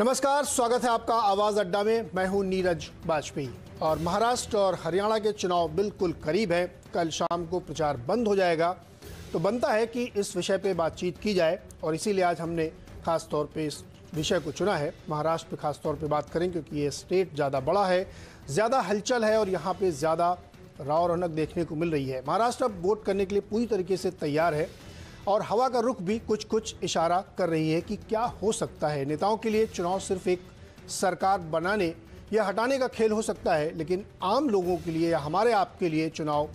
नमस्कार, स्वागत है आपका आवाज़ अड्डा में। मैं हूँ नीरज वाजपेयी और महाराष्ट्र और हरियाणा के चुनाव बिल्कुल करीब है। कल शाम को प्रचार बंद हो जाएगा। तो बनता है कि इस विषय पे बातचीत की जाए, और इसीलिए आज हमने खास तौर पे इस विषय को चुना है। महाराष्ट्र पे खास तौर पे बात करें, क्योंकि ये स्टेट ज़्यादा बड़ा है, ज़्यादा हलचल है, और यहाँ पे ज़्यादा राव रौनक देखने को मिल रही है। महाराष्ट्र अब वोट करने के लिए पूरी तरीके से तैयार है। और हवा का रुख भी कुछ कुछ इशारा कर रही है कि क्या हो सकता है। नेताओं के लिए चुनाव सिर्फ़ एक सरकार बनाने या हटाने का खेल हो सकता है, लेकिन आम लोगों के लिए या हमारे आपके लिए चुनाव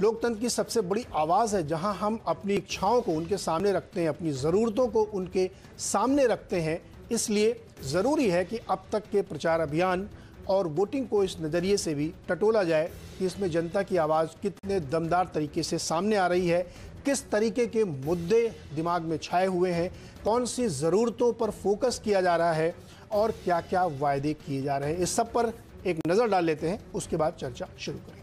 लोकतंत्र की सबसे बड़ी आवाज़ है, जहाँ हम अपनी इच्छाओं को उनके सामने रखते हैं, अपनी ज़रूरतों को उनके सामने रखते हैं। इसलिए ज़रूरी है कि अब तक के प्रचार अभियान और वोटिंग को इस नज़रिए से भी टटोला जाए कि इसमें जनता की आवाज़ कितने दमदार तरीके से सामने आ रही है। किस तरीके के मुद्दे दिमाग में छाए हुए हैं? कौन सी ज़रूरतों पर फोकस किया जा रहा है? और क्या क्या वायदे किए जा रहे हैं? इस सब पर एक नज़र डाल लेते हैं। उसके बाद चर्चा शुरू करेंगे।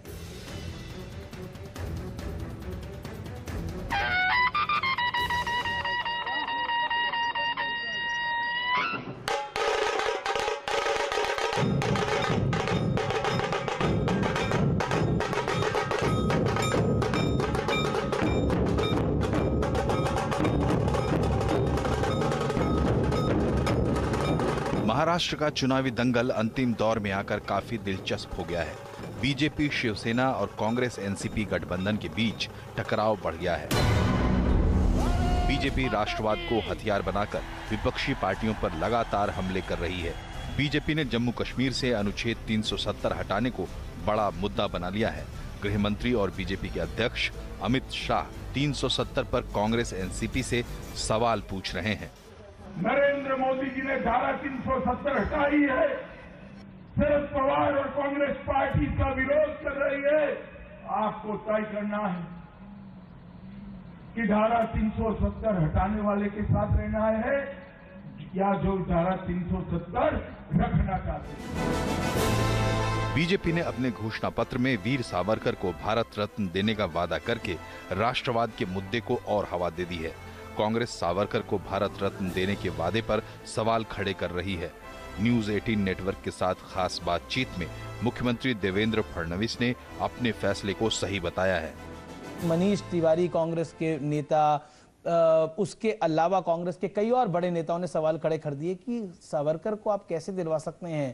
महाराष्ट्र का चुनावी दंगल अंतिम दौर में आकर काफ़ी दिलचस्प हो गया है। बीजेपी, शिवसेना और कांग्रेस, एनसीपी गठबंधन के बीच टकराव बढ़ गया है। बीजेपी राष्ट्रवाद को हथियार बनाकर विपक्षी पार्टियों पर लगातार हमले कर रही है। बीजेपी ने जम्मू कश्मीर से अनुच्छेद 370 हटाने को बड़ा मुद्दा बना लिया है। गृह मंत्री और बीजेपी के अध्यक्ष अमित शाह 370 पर कांग्रेस, एनसीपी से सवाल पूछ रहे हैं। नरेंद्र मोदी जी ने धारा 370 हटाई है। शरद पवार और कांग्रेस पार्टी का विरोध कर रही है। आपको तय करना है कि धारा 370 हटाने वाले के साथ रहना है या जो धारा 370 रखना चाहते हैं। बीजेपी ने अपने घोषणा पत्र में वीर सावरकर को भारत रत्न देने का वादा करके राष्ट्रवाद के मुद्दे को और हवा दे दी है। कांग्रेस सावरकर को भारत रत्न देने के वादे पर सवाल खड़े कर रही है। न्यूज़ 18 नेटवर्क के साथ खास बातचीत में मुख्यमंत्री देवेंद्र फडणवीस ने अपने फैसले को सही बताया है। मनीष तिवारी कांग्रेस के नेता उसके अलावा कांग्रेस के कई और बड़े नेताओं ने सवाल खड़े कर दिए कि सावरकर को आप कैसे दिलवा सकते हैं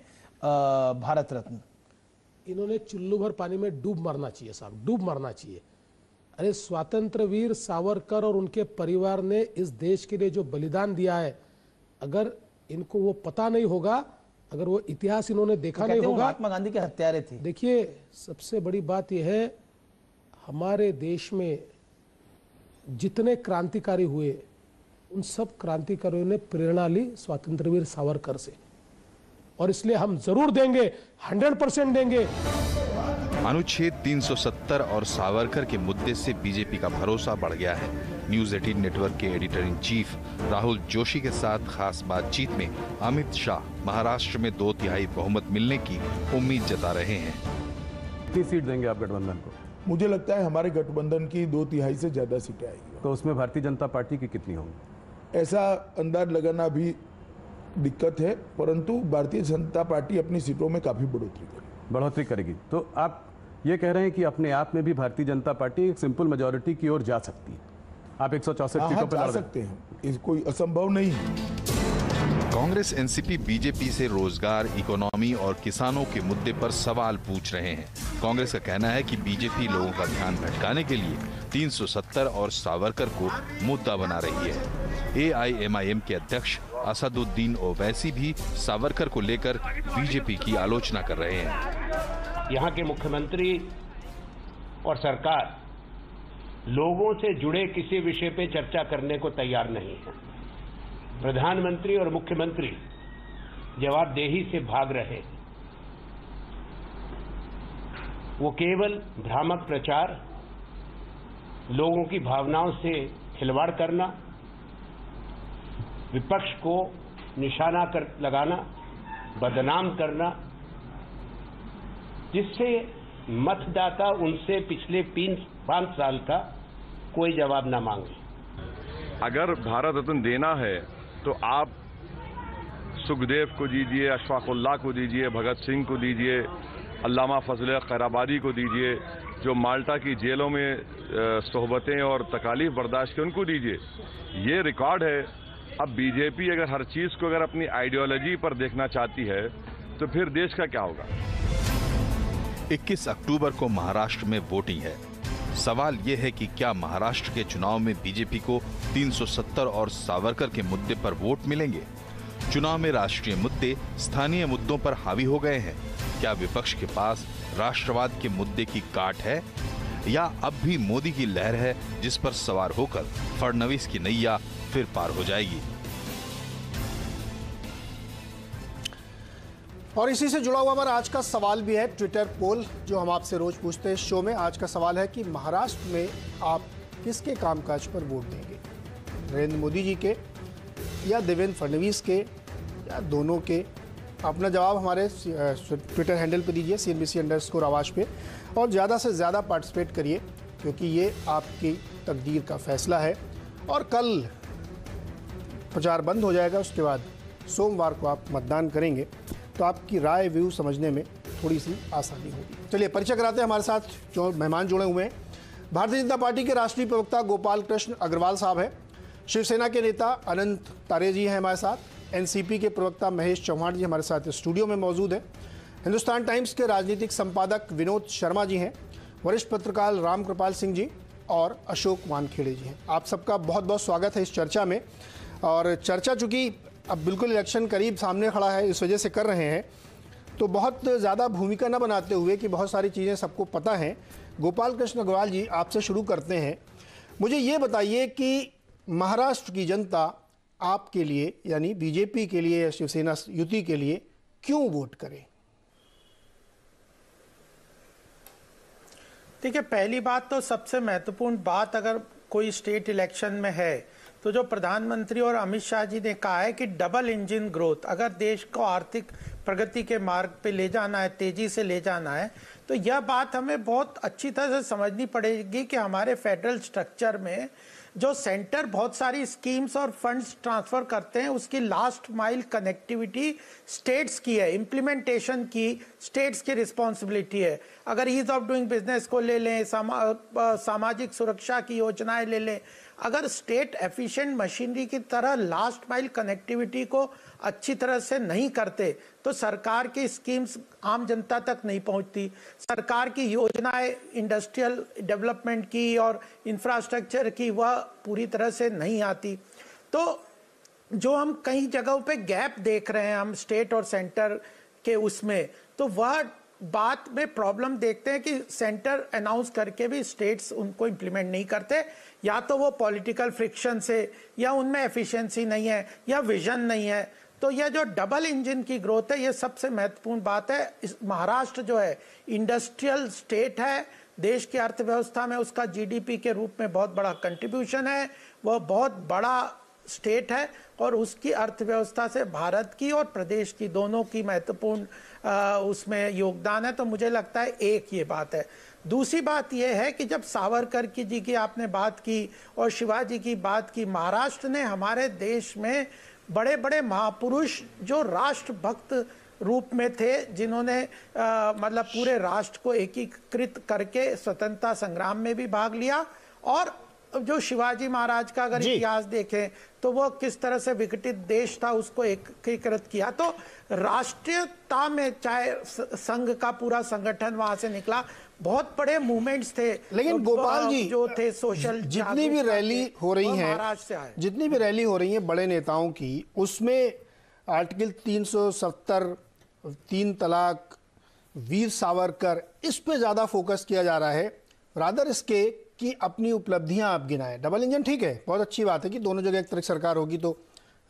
भारत रत्न? इन्होंने चुल्लू भर पानी में डूब मरना चाहिए साहब डूब मरना चाहिए। अरे स्वतंत्र वीर सावरकर और उनके परिवार ने इस देश के लिए जो बलिदान दिया है अगर इनको वो पता नहीं होगा अगर वो इतिहास इन्होंने देखा नहीं होगा महात्मा गांधी के हत्यारे थे। देखिए सबसे बड़ी बात यह है हमारे देश में जितने क्रांतिकारी हुए उन सब क्रांतिकारियों ने प्रेरणा ली स्वतंत्रवीर सावरकर से। और इसलिए हम ज़रूर देंगे हंड्रेड परसेंट देंगे। अनुच्छेद 370 और सावरकर के मुद्दे से बीजेपी का भरोसा बढ़ गया है। न्यूज़ 18 नेटवर्क के editor in chief Rahul Joshi के साथ खास बातचीत में अमित शाह महाराष्ट्र में दो तिहाई बहुमत मिलने की उम्मीद जता रहे हैं। कितनी सीट देंगे आप गठबंधन को? मुझे लगता है हमारे गठबंधन की दो तिहाई से ज़्यादा सीटें आएगी। तो उसमें भारतीय जनता पार्टी की कितनी होंगी? ऐसा अंदाज लगाना भी दिक्कत है परंतु भारतीय जनता पार्टी अपनी सीटों में काफ़ी बढ़ोतरी करेगी। बढ़ोतरी करेगी। तो आप ये कह रहे हैं कि अपने आप में भी भारतीय जनता पार्टी एक सिंपल मेजोरिटी की ओर जा सकती है। आप एक हाँ, सीटों हाँ, पर जा लड़ सकते हैं। इस कोई असंभव नहीं है। कांग्रेस एनसीपी बीजेपी से रोज़गार इकोनॉमी और किसानों के मुद्दे पर सवाल पूछ रहे हैं। कांग्रेस का कहना है कि बीजेपी लोगों का ध्यान भटकाने के लिए 370 और सावरकर को मुद्दा बना रही है। एआईएमआईएम के अध्यक्ष असदुद्दीन ओवैसी भी सावरकर को लेकर बीजेपी की आलोचना कर रहे हैं। यहाँ के मुख्यमंत्री और सरकार लोगों से जुड़े किसी विषय पे चर्चा करने को तैयार नहीं है। प्रधानमंत्री और मुख्यमंत्री जवाबदेही से भाग रहे वो केवल भ्रामक प्रचार, लोगों की भावनाओं से खिलवाड़ करना, विपक्ष को निशाना कर लगाना, बदनाम करना जिससे मतदाता उनसे पिछले तीन, पाँच साल का कोई जवाब ना मांगे। अगर भारत रत्न देना है तो आप सुखदेव को दीजिए अशफाकुल्ला को दीजिए, भगत सिंह को दीजिए, अल्लामा फजल खैराबादी को दीजिए, जो माल्टा की जेलों में सोहबतें और तकालीफ बर्दाश्त की, उनको दीजिए। ये रिकॉर्ड है। अब बीजेपी अगर हर चीज़ को अगर अपनी आइडियोलॉजी पर देखना चाहती है तो फिर देश का क्या होगा? 21 अक्टूबर को महाराष्ट्र में वोटिंग है। सवाल यह है कि क्या महाराष्ट्र के चुनाव में बीजेपी को 370 और सावरकर के मुद्दे पर वोट मिलेंगे? चुनाव में राष्ट्रीय मुद्दे, स्थानीय मुद्दों पर हावी हो गए हैं। क्या विपक्ष के पास राष्ट्रवाद के मुद्दे की काट है? या अब भी मोदी की लहर है जिस पर सवार होकर फडणवीस की नैया फिर पार हो जाएगी? और इसी से जुड़ा हुआ हमारा आज का सवाल भी है ट्विटर पोल, जो हम आपसे रोज पूछते हैं शो में। आज का सवाल है कि महाराष्ट्र में आप किसके कामकाज पर वोट देंगे? नरेंद्र मोदी जी के या देवेंद्र फडणवीस के या दोनों के? अपना जवाब हमारे ट्विटर हैंडल पर दीजिए C N B C underscore Awaaz पे। और ज़्यादा से ज़्यादा पार्टिसिपेट करिए, क्योंकि ये आपकी तकदीर का फैसला है। और कल प्रचार बंद हो जाएगा, उसके बाद सोमवार को आप मतदान करेंगे। तो आपकी राय व्यू समझने में थोड़ी सी आसानी होगी। चलिए, परिचय कराते हैं हमारे साथ जो मेहमान जुड़े हुए हैं। भारतीय जनता पार्टी के राष्ट्रीय प्रवक्ता गोपाल कृष्ण अग्रवाल साहब हैं। शिवसेना के नेता अनंत तारे जी हैं हमारे साथ। एनसीपी के प्रवक्ता महेश चौहान जी हमारे साथ स्टूडियो में मौजूद हैं। हिंदुस्तान टाइम्स के राजनीतिक संपादक विनोद शर्मा जी हैं। वरिष्ठ पत्रकार राम कृपाल सिंह जी और अशोक वानखेड़े जी हैं। आप सबका बहुत बहुत स्वागत है इस चर्चा में। और चर्चा चूँकि अब बिल्कुल इलेक्शन करीब सामने खड़ा है, इस वजह से कर रहे हैं। तो बहुत ज़्यादा भूमिका न बनाते हुए कि बहुत सारी चीज़ें सबको पता हैं, गोपाल कृष्ण अग्रवाल जी आपसे शुरू करते हैं। मुझे ये बताइए कि महाराष्ट्र की जनता आपके लिए, यानी बीजेपी के लिए या शिवसेना, युति के लिए क्यों वोट करे? देखिए, पहली बात तो सबसे महत्वपूर्ण बात, अगर कोई स्टेट इलेक्शन में है तो जो प्रधानमंत्री और अमित शाह जी ने कहा है कि डबल इंजन ग्रोथ अगर देश को आर्थिक प्रगति के मार्ग पे ले जाना है तेज़ी से ले जाना है तो यह बात हमें बहुत अच्छी तरह से समझनी पड़ेगी कि हमारे फेडरल स्ट्रक्चर में जो सेंटर बहुत सारी स्कीम्स और फंड्स ट्रांसफ़र करते हैं उसकी लास्ट माइल कनेक्टिविटी स्टेट्स की है इम्प्लीमेंटेशन की स्टेट्स की रिस्पॉन्सिबिलिटी है। अगर ईज ऑफ़ डूइंग बिज़नेस को ले लें सामा, सामाजिक सुरक्षा की योजनाएँ ले लें अगर स्टेट एफिशिएंट मशीनरी की तरह लास्ट माइल कनेक्टिविटी को अच्छी तरह से नहीं करते तो सरकार की स्कीम्स आम जनता तक नहीं पहुँचती। सरकार की योजनाएँ इंडस्ट्रियल डेवलपमेंट की और इंफ्रास्ट्रक्चर की वह पूरी तरह से नहीं आती। तो जो हम कई जगहों पे गैप देख रहे हैं, हम स्टेट और सेंटर के उसमें तो वह बात में प्रॉब्लम देखते हैं कि सेंटर अनाउंस करके भी स्टेट्स उनको इम्प्लीमेंट नहीं करते। या तो वो पॉलिटिकल फ्रिक्शन से, या उनमें एफिशिएंसी नहीं है, या विजन नहीं है तो यह जो डबल इंजन की ग्रोथ है, ये सबसे महत्वपूर्ण बात है। इस महाराष्ट्र जो है इंडस्ट्रियल स्टेट है, देश की अर्थव्यवस्था में उसका जीडीपी के रूप में बहुत बड़ा कंट्रीब्यूशन है वह बहुत बड़ा स्टेट है, और उसकी अर्थव्यवस्था से भारत की और प्रदेश की दोनों की महत्वपूर्ण उसमें योगदान है। तो मुझे लगता है एक ये बात है। दूसरी बात यह है कि जब सावरकर की जी की आपने बात की और शिवाजी की बात की महाराष्ट्र ने हमारे देश में बड़े बड़े महापुरुष जो राष्ट्रभक्त रूप में थे जिन्होंने मतलब पूरे राष्ट्र को एकीकृत करके स्वतंत्रता संग्राम में भी भाग लिया और जो शिवाजी महाराज का अगर इतिहास देखें तो वो किस तरह से विघटित देश था उसको एकीकृत किया। तो राष्ट्रीयता में चाहे संघ का पूरा संगठन वहाँ से निकला बहुत बड़े मूवमेंट्स थे लेकिन तो गोपाल जी जो थे सोशल जितनी भी रैली हो रही है जितनी भी रैली हो रही है बड़े नेताओं की उसमें आर्टिकल 370 तीन तलाक वीर सावरकर इस पे ज़्यादा फोकस किया जा रहा है। रादर इसके कि अपनी उपलब्धियाँ आप गिनाएँ। डबल इंजन ठीक है बहुत अच्छी बात है कि दोनों जगह एक तरह सरकार होगी तो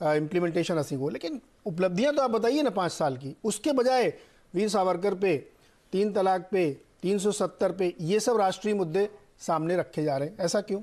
इम्प्लीमेंटेशन असी हो लेकिन उपलब्धियाँ तो आप बताइए ना पाँच साल की। उसके बजाय वीर सावरकर पे तीन तलाक पे 370 पे ये सब राष्ट्रीय मुद्दे सामने रखे जा रहे हैं। ऐसा क्यों?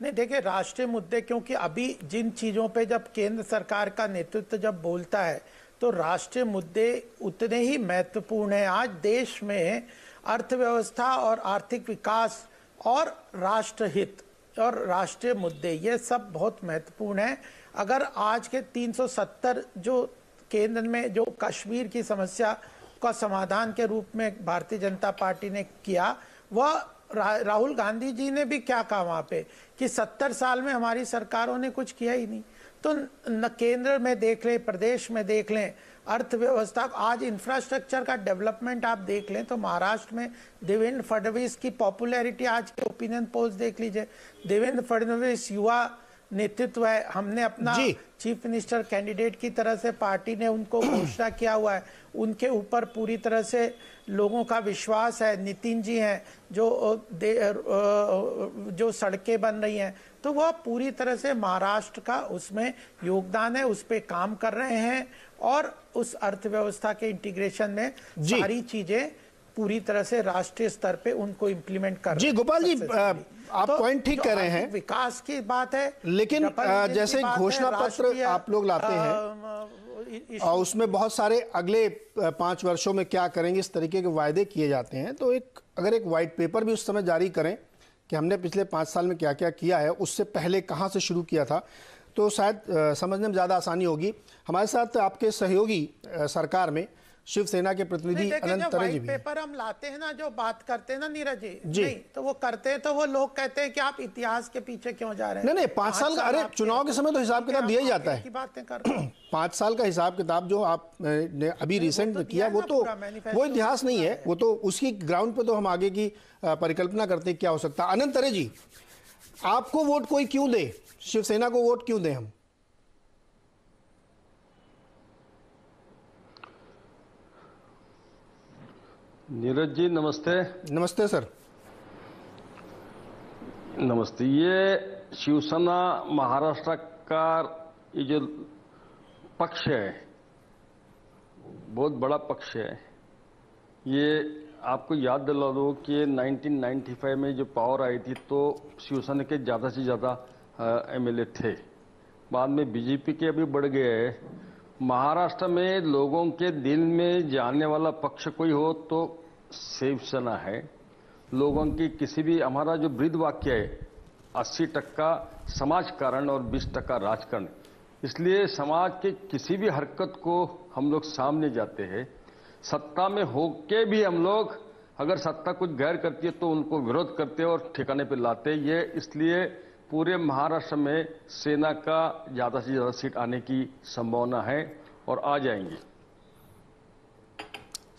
नहीं, देखिए, राष्ट्रीय मुद्दे, क्योंकि अभी जिन चीज़ों पे जब केंद्र सरकार का नेतृत्व जब बोलता है तो राष्ट्रीय मुद्दे उतने ही महत्वपूर्ण हैं। आज देश में अर्थव्यवस्था और आर्थिक विकास और राष्ट्रहित और राष्ट्रीय मुद्दे, ये सब बहुत महत्वपूर्ण है। अगर आज के 370 जो केंद्र में जो कश्मीर की समस्या का समाधान के रूप में भारतीय जनता पार्टी ने किया वह रा, राहुल गांधी जी ने भी क्या कहा वहाँ पे? कि 70 साल में हमारी सरकारों ने कुछ किया ही नहीं। तो न केंद्र में देख लें प्रदेश में देख लें अर्थव्यवस्था आज इंफ्रास्ट्रक्चर का डेवलपमेंट आप देख लें तो महाराष्ट्र में देवेंद्र फडणवीस की पॉपुलैरिटी आज के ओपिनियन पोल्स देख लीजिए। देवेंद्र फडणवीस युवा नेतृत्व है। हमने अपना चीफ मिनिस्टर कैंडिडेट की तरह से पार्टी ने उनको घोषणा किया हुआ है। उनके ऊपर पूरी तरह से लोगों का विश्वास है। नितिन जी हैं जो दे, जो सड़कें बन रही हैं। तो वह पूरी तरह से महाराष्ट्र का उसमें योगदान है उस पर काम कर रहे हैं और उस अर्थव्यवस्था के इंटीग्रेशन में सारी चीज़ें पूरी तरह से राष्ट्रीय स्तर पे उनको इम्प्लीमेंट कर जी गोपाल जी आप तो पॉइंट ठीक कर रहे हैं। विकास की बात है लेकिन जैसे घोषणा पत्र आप लोग लाते हैं और उसमें बहुत सारे अगले पाँच वर्षों में क्या करेंगे इस तरीके के वायदे किए जाते हैं। तो एक अगर एक व्हाइट पेपर भी उस समय जारी करें कि हमने पिछले पाँच साल में क्या क्या किया है उससे पहले कहाँ से शुरू किया था तो शायद समझने में ज़्यादा आसानी होगी। हमारे साथ आपके सहयोगी सरकार में शिवसेना के प्रतिनिधि अनंत तरे जी भी पेपर हम लाते हैं ना जो बात करते हैं ना नीरज जी जी। नहीं, तो वो करते हैं तो वो लोग कहते हैं कि आप इतिहास के पीछे क्यों जा रहे हैं? नहीं नहीं पाँच साल का अरे चुनाव के समय तो हिसाब किताब दिया ही जाता है। बातें कर पाँच साल का हिसाब किताब जो आप ने अभी रिसेंट में किया वो तो वो इतिहास नहीं है वो तो उसकी ग्राउंड पे तो हम आगे की परिकल्पना करते क्या हो सकता है। अनंत तरे जी आपको वोट कोई क्यों दे? शिवसेना को वोट क्यों दे हम? नीरज जी नमस्ते। नमस्ते सर। नमस्ते। ये शिवसेना महाराष्ट्र का ये जो पक्ष है बहुत बड़ा पक्ष है ये आपको याद दिला दो कि 1995 में जो पावर आई थी तो शिवसेना के ज़्यादा से ज़्यादा एमएलए थे। बाद में बीजेपी के अभी बढ़ गए हैं। महाराष्ट्र में लोगों के दिल में जाने वाला पक्ष कोई हो तो शिवसेना है। लोगों की किसी भी, हमारा जो वृद्ध वाक्य है, अस्सी टक्का समाज कारण और बीस टक्का राजकरण। इसलिए समाज के किसी भी हरकत को हम लोग सामने जाते हैं। सत्ता में होके भी हम लोग अगर सत्ता कुछ गैर करती है तो उनको विरोध करते और ठिकाने पर लाते ये इसलिए पूरे महाराष्ट्र में सेना का ज़्यादा से ज़्यादा सीट आने की संभावना है और आ जाएँगी।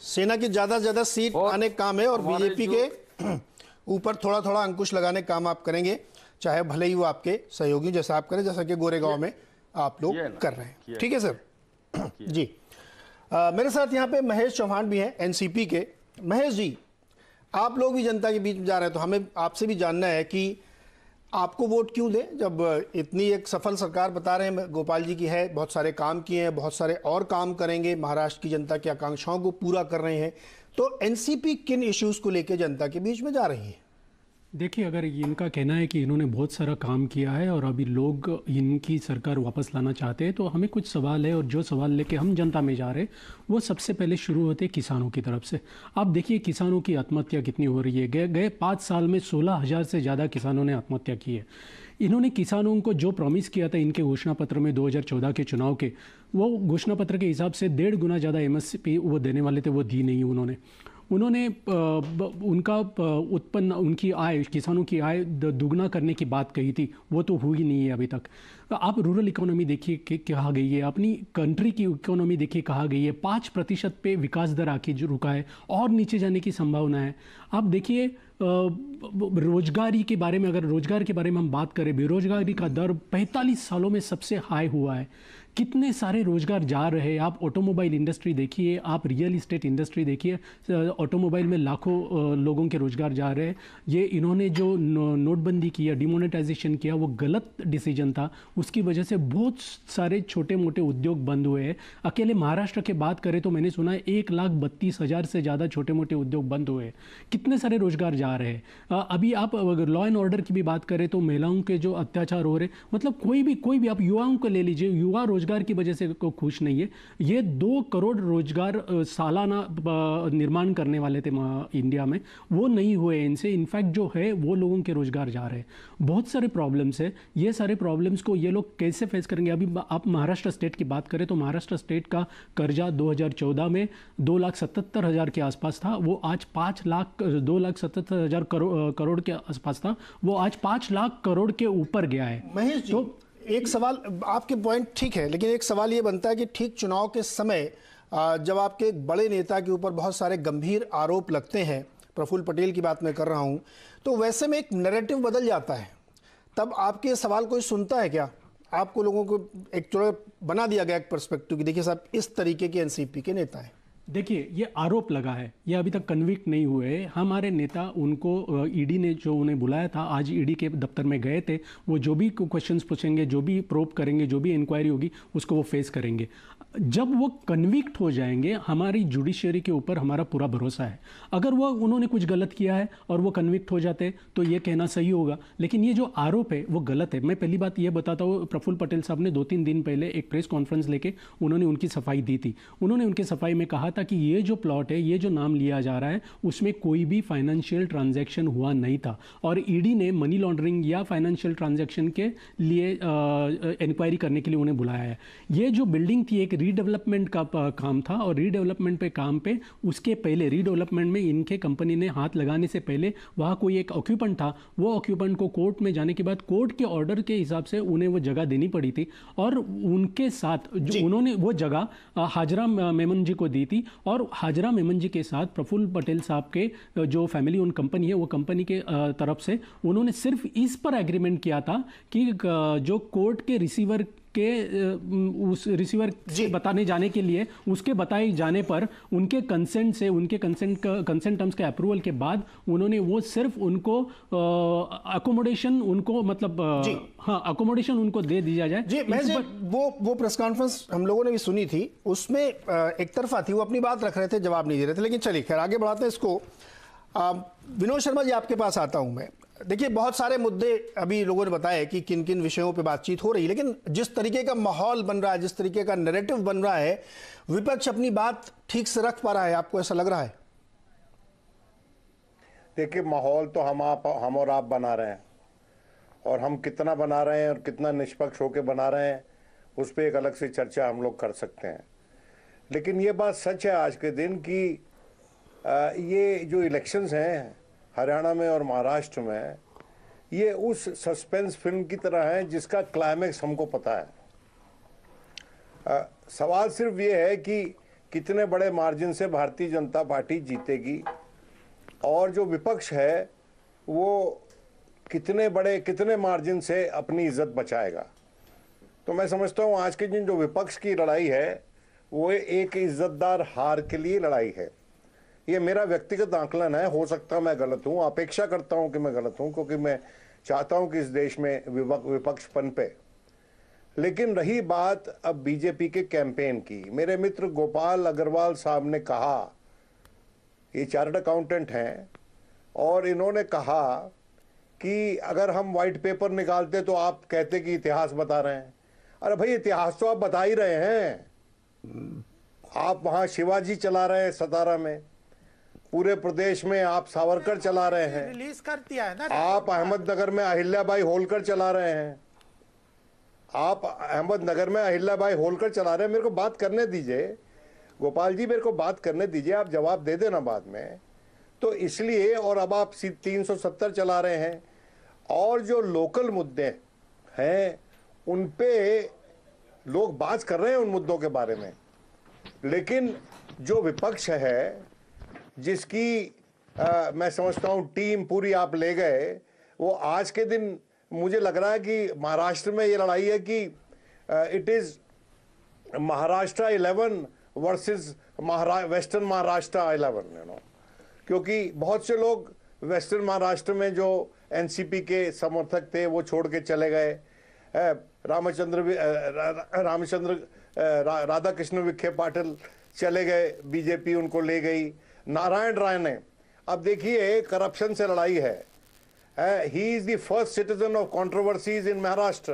सेना की ज़्यादा से ज़्यादा सीट आने का काम है और बीजेपी के ऊपर थोड़ा थोड़ा अंकुश लगाने का काम आप करेंगे चाहे भले ही वो आपके सहयोगी जैसा आप करें जैसा कि गोरेगांव में आप लोग कर रहे हैं। ठीक है सर? जी। आ, मेरे साथ यहाँ पे महेश चौहान भी हैं एनसीपी के। महेश जी आप लोग भी जनता के बीच में जा रहे हैं तो हमें आपसे भी जानना है कि आपको वोट क्यों दें? जब इतनी एक सफल सरकार बता रहे हैं गोपाल जी की है, बहुत सारे काम किए हैं, बहुत सारे और काम करेंगे, महाराष्ट्र की जनता की आकांक्षाओं को पूरा कर रहे हैं तो एनसीपी किन इश्यूज़ को लेकर जनता के बीच में जा रही है? देखिए, अगर इनका कहना है कि इन्होंने बहुत सारा काम किया है और अभी लोग इनकी सरकार वापस लाना चाहते हैं तो हमें कुछ सवाल है और जो सवाल लेके हम जनता में जा रहे हैं, वो सबसे पहले शुरू होते हैं किसानों की तरफ़ से। आप देखिए, किसानों की आत्महत्या कितनी हो रही है। गए गए पाँच साल में सोलह हज़ार से ज़्यादा किसानों ने आत्महत्या की है। इन्होंने किसानों को जो प्रॉमिस किया था इनके घोषणा पत्र में 2014 के चुनाव के, वो घोषणा पत्र के हिसाब से डेढ़ गुना ज़्यादा एमएसपी वो देने वाले थे, वो दी नहीं उन्होंने। उन्होंने उनका उत्पन्न, उनकी आय, किसानों की आय दुगना करने की बात कही थी, वो तो हुई नहीं है अभी तक। आप रूरल इकोनॉमी देखिए कहा गई है, अपनी कंट्री की इकोनॉमी देखिए, कहा गई है, पाँच प्रतिशत पे विकास दर आके रुका है, और नीचे जाने की संभावना है। आप देखिए रोजगारी के बारे में, अगर रोज़गार के बारे में हम बात करें, बेरोजगारी का दर 45 सालों में सबसे हाई हुआ है। कितने सारे रोज़गार जा रहे हैं? आप ऑटोमोबाइल इंडस्ट्री देखिए, आप रियल इस्टेट इंडस्ट्री देखिए ऑटोमोबाइल में लाखों लोगों के रोज़गार जा रहे हैं। ये इन्होंने जो नोटबंदी किया डिमोनेटाइजेशन किया, वो गलत डिसीज़न था। उसकी वजह से बहुत सारे छोटे मोटे उद्योग बंद हुए हैं। अकेले महाराष्ट्र की बात करें तो मैंने सुना है एक लाख बत्तीस हज़ार से ज़्यादा छोटे मोटे उद्योग बंद हुए कितने सारे रोज़गार जा रहे हैं? अभी आप लॉ एंड ऑर्डर की भी बात करें तो महिलाओं के जो अत्याचार हो रहे मतलब कोई भी कोई भी आप युवाओं को ले लीजिए, युवा रोज़गार की वजह से को खुश नहीं है। ये दो करोड़ रोज़गार सालाना निर्माण करने वाले थे इंडिया में। वो नहीं हुए इनसे। इनफैक्ट जो है वो लोगों के रोज़गार जा रहे हैं। बहुत सारे प्रॉब्लम्स है। ये सारे प्रॉब्लम्स को ये लोग कैसे फेस करेंगे? अभी आप महाराष्ट्र स्टेट की बात करें तो महाराष्ट्र स्टेट का कर्जा 2014 में दो लाख सतहत्तर हज़ार के आसपास था। वो आज पाँच लाख दो लाख सतहत्तर हज़ार करोड़ करोड़ के आसपास था। वो आज पाँच लाख करोड़ के ऊपर गया है। महेश तो एक सवाल, आपके पॉइंट ठीक है, लेकिन एक सवाल ये बनता है कि ठीक चुनाव के समय जब आपके एक बड़े नेता के ऊपर बहुत सारे गंभीर आरोप लगते हैं, प्रफुल्ल पटेल की बात मैं कर रहा हूँ तो वैसे में एक नैरेटिव बदल जाता है। तब आपके सवाल कोई सुनता है क्या? आपको लोगों को एक थोड़ा बना दिया गया एक परस्पेक्टिव कि देखिए साहब, इस तरीके के एनसीपी के नेता हैं। देखिए, ये आरोप लगा है, ये अभी तक कन्विक्ट नहीं हुए हमारे नेता उनको ईडी ने जो उन्हें बुलाया था, आज ईडी के दफ्तर में गए थे, वो जो भी क्वेश्चंस पूछेंगे, जो भी प्रोप करेंगे, जो भी इंक्वायरी होगी, उसको वो फेस करेंगे। जब वो कन्विक्ट हो जाएँगे, हमारी जुडिशियरी के ऊपर हमारा पूरा भरोसा है। अगर वो उन्होंने कुछ गलत किया है और वो कन्विक्ट हो जाते तो ये कहना सही होगा। लेकिन ये जो आरोप है, वो गलत है। मैं पहली बात ये बताता हूँ, प्रफुल्ल पटेल साहब ने दो तीन दिन पहले एक प्रेस कॉन्फ्रेंस लेके उन्होंने उनकी सफ़ाई दी थी। उन्होंने उनकी सफ़ाई में कहा था कि ये जो प्लॉट है, ये जो नाम लिया जा रहा है, उसमें कोई भी फाइनेंशियल ट्रांजेक्शन हुआ नहीं था। और ईडी ने मनी लॉन्ड्रिंग या फाइनेंशियल ट्रांजेक्शन के लिए इंक्वायरी करने के लिए उन्हें बुलाया है। ये जो बिल्डिंग थी, एक रीडेवलपमेंट का काम था और रीडेवलपमेंट पे काम पे उसके पहले रीडेवलपमेंट में इनके कंपनी ने हाथ लगाने से पहले वहाँ कोई एक ऑक्यूपेंट था। वो ऑक्यूपेंट को कोर्ट में जाने के बाद कोर्ट के ऑर्डर के हिसाब से उन्हें वो जगह देनी पड़ी थी और उनके साथ जो उन्होंने वो जगह हाजरा मेमन जी को दी थी और हाजरा मेमन जी के साथ प्रफुल्ल पटेल साहब के जो फैमिली उन कंपनी है वो कंपनी के तरफ़ से उन्होंने सिर्फ़ इस पर एग्रीमेंट किया था कि जो कोर्ट के रिसीवर के उस रिसीवर से बताने जाने के लिए उसके बताए जाने पर उनके कंसेंट से उनके कंसेंट कंसेंट टर्म्स के अप्रूवल के बाद उन्होंने वो सिर्फ़ उनको अकोमोडेशन उनको मतलब हाँ अकोमोडेशन उनको दे दिया जाए। जी मैं वो वो प्रेस कॉन्फ्रेंस हम लोगों ने भी सुनी थी उसमें एक तरफा थी वो अपनी बात रख रहे थे जवाब नहीं दे रहे थे लेकिन चलिए खैर आगे बढ़ाते हैं इसको। विनोद शर्मा जी आपके पास आता हूँ मैं। देखिए, बहुत सारे मुद्दे अभी लोगों ने बताया कि किन किन विषयों पे बातचीत हो रही है, लेकिन जिस तरीके का माहौल बन रहा है, जिस तरीके का नैरेटिव बन रहा है, विपक्ष अपनी बात ठीक से रख पा रहा है। आपको ऐसा लग रहा है? देखिए, माहौल तो हम आप, हम और आप बना रहे हैं। और हम कितना बना रहे हैं और कितना निष्पक्ष होकर बना रहे हैं, उस पर एक अलग से चर्चा हम लोग कर सकते हैं। लेकिन ये बात सच है आज के दिन कि ये जो इलेक्शंस हैं हरियाणा में और महाराष्ट्र में ये उस सस्पेंस फ़िल्म की तरह है जिसका क्लाइमैक्स हमको पता है। आ, सवाल सिर्फ़ ये है कि कितने बड़े मार्जिन से भारतीय जनता पार्टी जीतेगी? और जो विपक्ष है वो कितने बड़े कितने मार्जिन से अपनी इज़्ज़त बचाएगा? तो मैं समझता हूँ आज के दिन जो विपक्ष की लड़ाई है वो एक इज्जतदार हार के लिए लड़ाई है। ये मेरा व्यक्तिगत आंकलन है, हो सकता मैं गलत हूँ, अपेक्षा करता हूँ कि मैं गलत हूँ, क्योंकि मैं चाहता हूँ कि इस देश में विपक्ष पन पे। लेकिन रही बात अब बीजेपी के कैंपेन की। मेरे मित्र गोपाल अग्रवाल साहब ने कहा, ये चार्ट अकाउंटेंट हैं, और इन्होंने कहा कि अगर हम वाइट पेपर निकालते तो आप कहते कि इतिहास बता रहे हैं। अरे भाई, इतिहास तो आप बता ही रहे हैं। आप वहाँ शिवाजी चला रहे हैं सतारा में। पूरे प्रदेश में आप सावरकर चला रहे हैं। रिलीज़ कर दिया है ना आप अहमदनगर में अहिल्याबाई होलकर चला रहे हैं। आप अहमदनगर में अहिल्याबाई होलकर चला रहे हैं। मेरे को बात करने दीजिए। गोपाल जी मेरे को बात करने दीजिए। आप जवाब दे देना बाद में। तो इसलिए और अब आप तीन सौ सत्तर चला रहे हैं। और जो लोकल मुद्दे हैं उन पे लोग बात कर रहे हैं उन मुद्दों के बारे में। लेकिन जो विपक्ष है जिसकी आ, मैं समझता हूँ टीम पूरी आप ले गए वो आज के दिन मुझे लग रहा है कि महाराष्ट्र में ये लड़ाई है कि it is Maharashtra eleven versus महारा western Maharashtra eleven you know क्योंकि बहुत से लोग वेस्टर्न महाराष्ट्र में जो एनसीपी के समर्थक थे वो छोड़ के चले गए। रामचंद्र रामचंद्र राधा कृष्ण विखे पाटिल चले गए बीजेपी उनको ले गई। नारायण राय ने। अब देखिए करप्शन से लड़ाई है। He is the first citizen of controversies in Maharashtra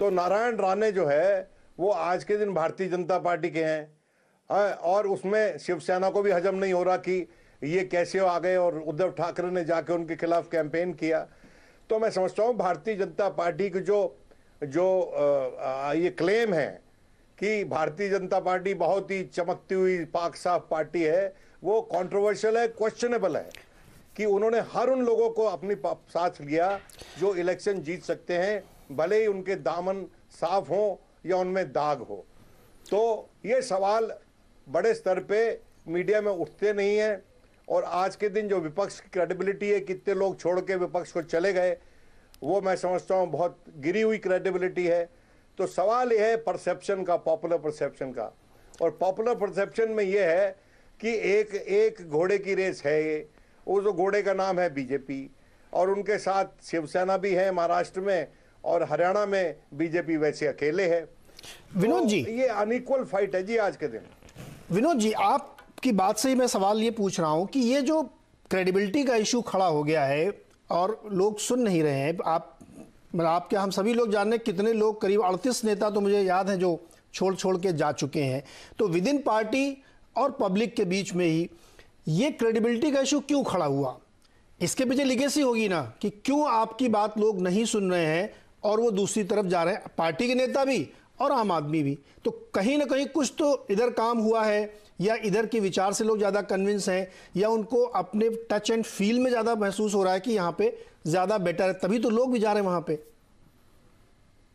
तो नारायण राणे जो है वो आज के दिन भारतीय जनता पार्टी के हैं। है, और उसमें शिवसेना को भी हजम नहीं हो रहा कि ये कैसे आ गए और उद्धव ठाकरे ने जाके उनके खिलाफ कैंपेन किया। तो मैं समझता हूँ भारतीय जनता पार्टी की जो जो आ, ये क्लेम है कि भारतीय जनता पार्टी बहुत ही चमकती हुई पाक साफ़ पार्टी है। वो कंट्रोवर्शियल है क्वेश्चनेबल है कि उन्होंने हर उन लोगों को अपने साथ लिया जो इलेक्शन जीत सकते हैं, भले ही उनके दामन साफ़ हो या उनमें दाग हो। तो ये सवाल बड़े स्तर पे मीडिया में उठते नहीं हैं और आज के दिन जो विपक्ष की क्रेडिबिलिटी है, कितने लोग छोड़ के विपक्ष को चले गए, वो मैं समझता हूँ बहुत गिरी हुई क्रेडिबिलिटी है। तो सवाल यह है परसेप्शन का पॉपुलर परसेप्शन का। और पॉपुलर परसेप्शन में यह है कि एक एक घोड़े की रेस है ये। उस घोड़े का नाम है बीजेपी और उनके साथ शिवसेना भी है महाराष्ट्र में और हरियाणा में बीजेपी वैसे अकेले है। विनोद तो जी। ये अनइक्वल फाइट है जी आज के दिन। विनोद जी आपकी बात से ही मैं सवाल ये पूछ रहा हूँ कि ये जो क्रेडिबिलिटी का इशू खड़ा हो गया है और लोग सुन नहीं रहे हैं आप मतलब आपके, हम सभी लोग जान रहे कितने लोग, करीब अड़तीस नेता तो मुझे याद है जो छोड़ छोड़ के जा चुके हैं। तो विद इन पार्टी और पब्लिक के बीच में ही ये क्रेडिबिलिटी का इशू क्यों खड़ा हुआ? इसके पीछे लिगेसी होगी ना कि क्यों आपकी बात लोग नहीं सुन रहे हैं और वो दूसरी तरफ़ जा रहे हैं? पार्टी के नेता भी और आम आदमी भी। तो कहीं ना कहीं कुछ तो इधर काम हुआ है या इधर के विचार से लोग ज़्यादा कन्विंस हैं या उनको अपने टच एंड फील में ज़्यादा महसूस हो रहा है कि यहाँ पे ज़्यादा बेटर है, तभी तो लोग भी जा रहे हैं वहाँ पे।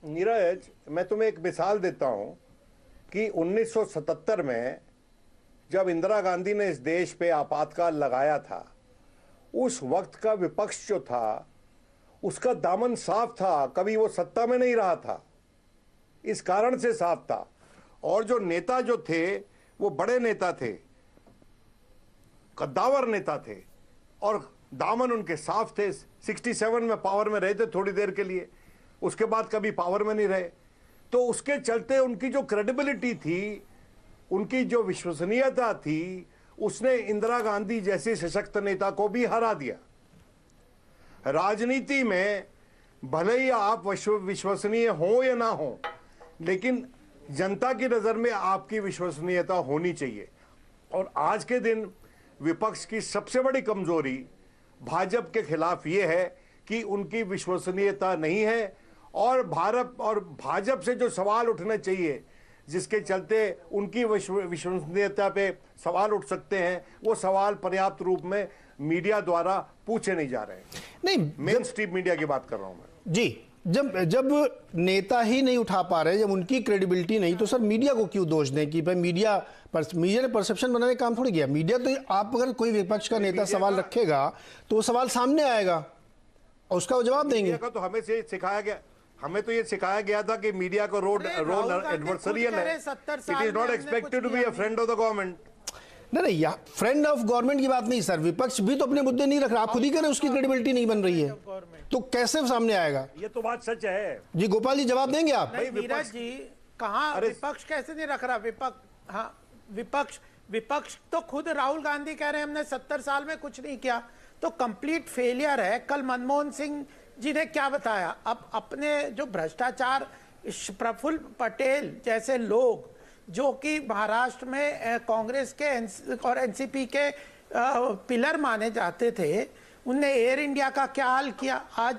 नीरज, मैं तुम्हें एक मिसाल देता हूँ कि 1977 में जब इंदिरा गांधी ने इस देश पे आपातकाल लगाया था, उस वक्त का विपक्ष जो था, उसका दामन साफ़ था, कभी वो सत्ता में नहीं रहा था। इस कारण से साफ़ था। और जो नेता जो थे, वो बड़े नेता थे, कद्दावर नेता थे, और दामन उनके साफ़ थे। 67 में पावर में रहे थे थोड़ी देर के लिए। उसके बाद कभी पावर में नहीं रहे। तो उसके चलते उनकी जो क्रेडिबिलिटी थी, उनकी जो विश्वसनीयता थी, उसने इंदिरा गांधी जैसे सशक्त नेता को भी हरा दिया। राजनीति में भले ही आप विश्व, विश्वसनीय हो या ना हो, लेकिन जनता की नज़र में आपकी विश्वसनीयता होनी चाहिए। और आज के दिन विपक्ष की सबसे बड़ी कमज़ोरी भाजपा के खिलाफ ये है कि उनकी विश्वसनीयता नहीं है और भारत और भाजप से जो सवाल उठने चाहिए जिसके चलते उनकी विश्व विश्वसनीयता पे सवाल उठ सकते हैं वो सवाल पर्याप्त रूप में मीडिया द्वारा पूछे नहीं जा रहे हैं। नहीं मेन स्ट्रीम मीडिया की बात कर रहा हूँ मैं। जी। जब जब नेता ही नहीं उठा पा रहे जब उनकी क्रेडिबिलिटी नहीं तो सर मीडिया को क्यों दोष दें कि भाई मीडिया पर मीडिया ने परसेप्शन बनाने काम थोड़ी किया? मीडिया तो आप अगर कोई विपक्ष का नेता सवाल रखेगा तो वो सवाल सामने आएगा और उसका वो जवाब देंगे। का तो हमें से सिखाया गया हमें तो ये सिखाया गया था कि मीडिया का रोड रोल एडवर्सरियल है it is not expected to be a friend of the government नहीं नहीं या फ्रेंड ऑफ़ गवर्नमेंट की बात नहीं सर विपक्ष भी तो अपने मुद्दे नहीं रख रहा। आप खुद ही कह रहे हैं उसकी क्रेडिबिलिटी नहीं बन रही है। तो कैसे सामने आएगा? ये तो बात सच है। जी गोपाल जी जवाब देंगे आप? नहीं नीरज जी कहा विपक्ष कैसे नहीं रख रहा? विपक्ष हाँ विपक्ष विपक्ष तो खुद राहुल गांधी कह रहे हैं हमने सत्तर साल में कुछ नहीं किया। तो कंप्लीट फेलियर है। कल मनमोहन सिंह जी ने क्या बताया? अब अपने जो भ्रष्टाचार प्रफुल्ल पटेल जैसे लोग जो कि महाराष्ट्र में कांग्रेस के और एनसीपी के पिलर माने जाते थे, उनने एयर इंडिया का क्या हाल किया? आज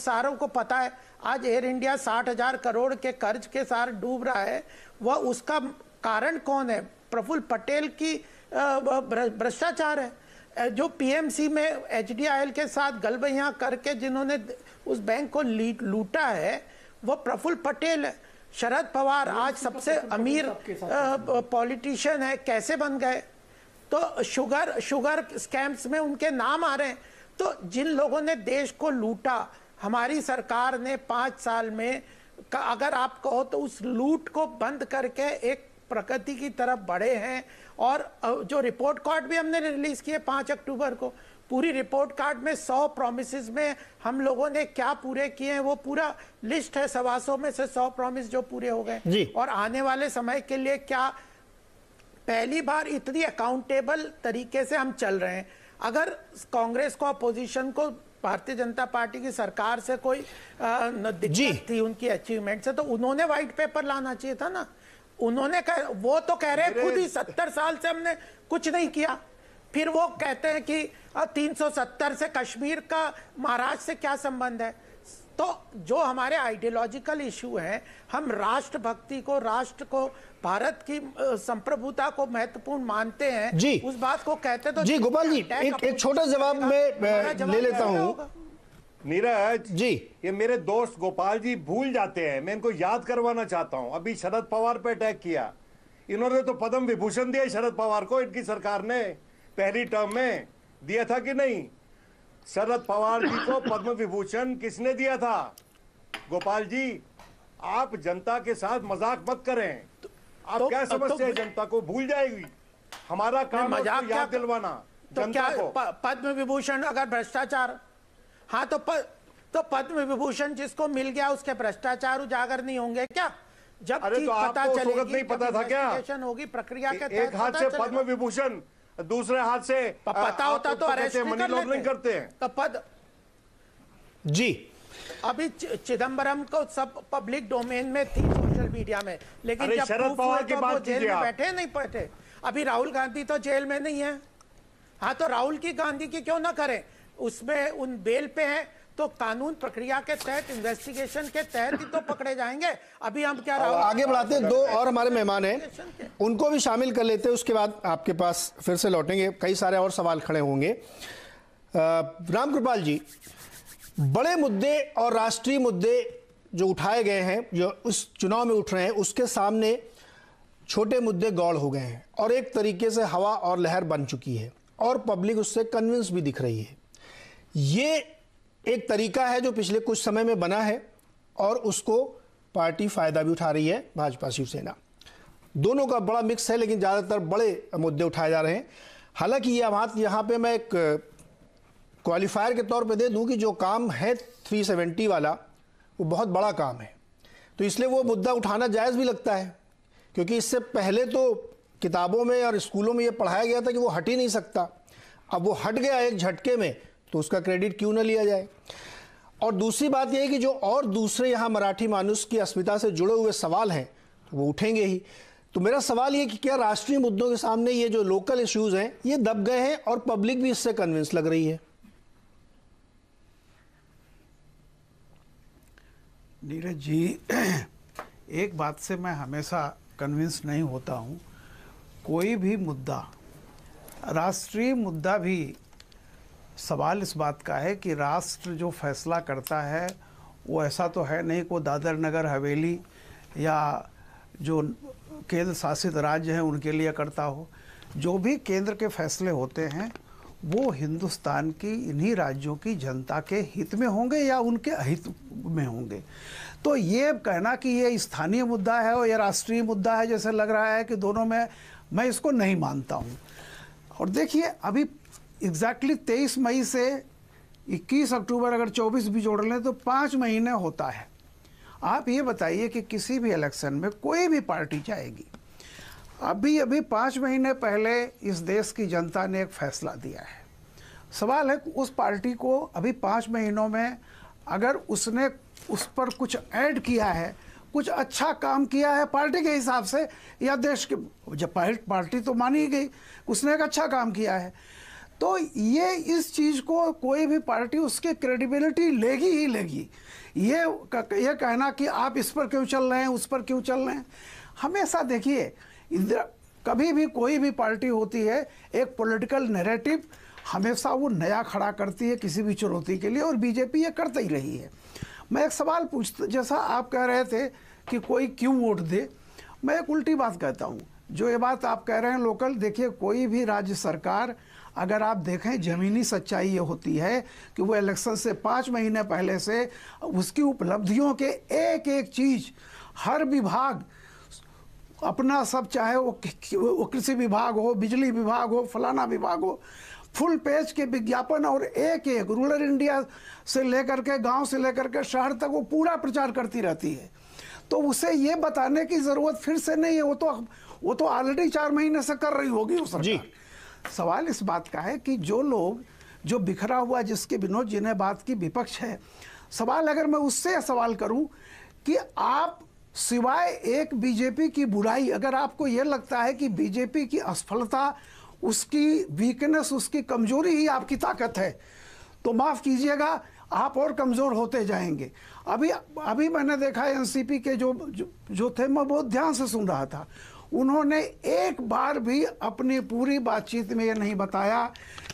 सारों को पता है, आज एयर इंडिया साठ हज़ार करोड़ के कर्ज के साथ डूब रहा है। वह उसका कारण कौन है? प्रफुल्ल पटेल की भ्रष्टाचार है। जो पीएमसी में एचडीआईएल के साथ गलबैया करके जिन्होंने उस बैंक को लूटा है वो प्रफुल्ल पटेल है। शरद पवार आज सबसे अमीर पॉलिटिशियन है कैसे बन गए? तो शुगर शुगर स्कैम्स में उनके नाम आ रहे हैं। तो जिन लोगों ने देश को लूटा हमारी सरकार ने पाँच साल में अगर आप कहो तो उस लूट को बंद करके एक प्रगति की तरफ़ बढ़े हैं। और जो रिपोर्ट कार्ड भी हमने रिलीज़ किए पाँच अक्टूबर को पूरी रिपोर्ट कार्ड में सौ प्रोमिस में हम लोगों ने क्या पूरे किए हैं वो पूरा लिस्ट है सवा सौ में से सौ प्रोमिस जो पूरे हो गए। और आने वाले समय के लिए क्या पहली बार इतनी अकाउंटेबल तरीके से हम चल रहे हैं। अगर कांग्रेस को अपोजिशन को भारतीय जनता पार्टी की सरकार से कोई दिक्कत थी उनकी अचीवमेंट से तो उन्होंने व्हाइट पेपर लाना चाहिए था ना। उन्होंने कह, वो तो कह रहे खुद ही सत्तर साल से हमने कुछ नहीं किया। फिर वो कहते हैं कि तीन सौ सत्तर से कश्मीर का महाराष्ट्र से क्या संबंध है? तो जो हमारे आइडियोलॉजिकल इशू हैं हम राष्ट्रभक्ति को राष्ट्र को भारत की संप्रभुता को महत्वपूर्ण मानते हैं। जी। उस बात को कहते तो जी गोपाल जी एक एक छोटा जवाब मैं ले लेता हूँ। नीरज जी। ये मेरे दोस्त गोपाल जी भूल जाते हैं मैं इनको याद करवाना चाहता हूँ। अभी शरद पवार पे अटैक किया। इन्होंने तो पद्म विभूषण दिया शरद पवार को इनकी सरकार ने। पहली टर्म में दिया था कि नहीं? शरद पवार जी को पद्म विभूषण किसने दिया था? गोपाल जी आप जनता के साथ मज़ाक मत करें। तो, आप तो- क्या समझते तो- समझते हैं जनता को भूल जाएगी? हमारा काम मज़ाक याद दिलवाना तो जनता क्या को। पद्म विभूषण अगर भ्रष्टाचार? हाँ तो प, तो पद्म विभूषण जिसको मिल गया उसके भ्रष्टाचार उजागर नहीं होंगे क्या? जब अरे तो पता आपको चलेगी नहीं पता था क्या? होगी प्रक्रिया के एक हाथ से पद्म विभूषण दूसरे हाथ से पता होता तो अरे अरेस्ट मनी लॉन्ड्रिंग करते हैं। तो पद जी। अभी चिदंबरम चिदम्बरम को सब पब्लिक डोमेन में थी सोशल मीडिया में लेकिन जब शरद पवार की तो बात जेल में बैठे नहीं बैठे। अभी राहुल गांधी तो जेल में नहीं है। हाँ तो राहुल की गांधी की क्यों ना करें? उसमें उन बेल पे हैं तो कानून प्रक्रिया के तहत इन्वेस्टिगेशन के तहत ही तो पकड़े जाएँगे। अभी हम क्या आगे बढ़ाते हैं। दो और हमारे मेहमान हैं। उनको भी शामिल कर लेते हैं। उसके बाद आपके पास फिर से लौटेंगे। कई सारे और सवाल खड़े होंगे। अ, राम कृपाल जी बड़े मुद्दे और राष्ट्रीय मुद्दे जो उठाए गए हैं जो उस चुनाव में उठ रहे हैं उसके सामने छोटे मुद्दे गौड़ हो गए हैं और एक तरीके से हवा और लहर बन चुकी है और पब्लिक उससे कन्विंस भी दिख रही है। ये एक तरीका है जो पिछले कुछ समय में बना है और उसको पार्टी फ़ायदा भी उठा रही है भाजपा शिवसेना। दोनों का बड़ा मिक्स है, लेकिन ज़्यादातर बड़े मुद्दे उठाए जा रहे हैं। हालाँकि ये बात यहाँ पे मैं एक क्वालिफायर के तौर पे दे दूँ कि जो काम है 370 वाला, वो बहुत बड़ा काम है। तो इसलिए वो मुद्दा उठाना जायज़ भी लगता है, क्योंकि इससे पहले तो किताबों में और स्कूलों में ये पढ़ाया गया था कि वो हट ही नहीं सकता। अब वो हट गया एक झटके में तो उसका क्रेडिट क्यों ना लिया जाए? और दूसरी बात यह है कि जो और दूसरे यहाँ मराठी मानुष की अस्मिता से जुड़े हुए सवाल हैं, वो उठेंगे ही। तो मेरा सवाल ये कि क्या राष्ट्रीय मुद्दों के सामने ये जो लोकल इश्यूज़ हैं, ये दब गए हैं और पब्लिक भी इससे कन्विंस लग रही है? नीरज जी, एक बात से मैं हमेशा कन्विंस नहीं होता हूँ। कोई भी मुद्दा, राष्ट्रीय मुद्दा भी सवाल इस बात का है कि राष्ट्र जो फैसला करता है, वो ऐसा तो है नहीं को दादर नगर, हवेली या जो केंद्र शासित राज्य हैं, उनके लिए करता हो। जो भी केंद्र के फैसले होते हैं, वो हिंदुस्तान की इन्हीं राज्यों की जनता के हित में होंगे या उनके अहित में होंगे? तो ये कहना कि ये स्थानीय मुद्दा है और ये राष्ट्रीय मुद्दा है, जैसे लग रहा है कि दोनों में, मैं इसको नहीं मानता हूँ। और देखिए, अभी एग्जैक्टली तेईस मई से 21 अक्टूबर अगर 24 भी जोड़ लें तो पाँच महीने होता है। आप ये बताइए कि किसी भी इलेक्शन में कोई भी पार्टी जाएगी। अभी अभी पाँच महीने पहले इस देश की जनता ने एक फैसला दिया है। सवाल है उस पार्टी को अभी पाँच महीनों में अगर उसने उस पर कुछ ऐड किया है, कुछ अच्छा काम किया है पार्टी के हिसाब से, या देश के, जब पार्टी तो मानी गई, उसने एक अच्छा काम किया है। तो ये इस चीज़ को कोई भी पार्टी उसके क्रेडिबिलिटी लेगी ही लेगी। ये ये कहना कि आप इस पर क्यों चल रहे हैं, उस पर क्यों चल रहे हैं? हमेशा देखिए, इंदिरा, कभी भी कोई भी पार्टी होती है, एक पॉलिटिकल नैरेटिव हमेशा वो नया खड़ा करती है किसी भी चुनौती के लिए और बीजेपी ये करते ही रही है। मैं एक सवाल पूछता, जैसा आप कह रहे थे कि कोई क्यों वोट दे, मैं एक उल्टी बात कहता हूँ। जो ये बात आप कह रहे हैं, लोकल, देखिए, कोई भी राज्य सरकार अगर आप देखें ज़मीनी सच्चाई ये होती है कि वो इलेक्शन से पाँच महीने पहले से उसकी उपलब्धियों के एक एक चीज़ हर विभाग अपना सब चाहे वो कृषि विभाग हो बिजली विभाग हो फलाना विभाग हो फुल पेज के विज्ञापन और एक एक रूरल इंडिया से लेकर के गाँव से लेकर के शहर तक वो पूरा प्रचार करती रहती है। तो उसे ये बताने की ज़रूरत फिर से नहीं है वो तो वो तो ऑलरेडी चार महीने से कर रही होगी वो सरकार। सवाल इस बात का है कि जो लोग जो बिखरा हुआ जिसके विनोद जी ने बात की विपक्ष है सवाल अगर मैं उससे सवाल करूँ कि आप सिवाय एक बीजेपी की बुराई अगर आपको यह लगता है कि बीजेपी की असफलता उसकी वीकनेस उसकी कमज़ोरी ही आपकी ताकत है तो माफ़ कीजिएगा आप और कमज़ोर होते जाएँगे। अभी अभी मैंने देखा एनसीपी के जो, जो जो थे मैं बहुत ध्यान से सुन रहा था। उन्होंने एक बार भी अपनी पूरी बातचीत में यह नहीं बताया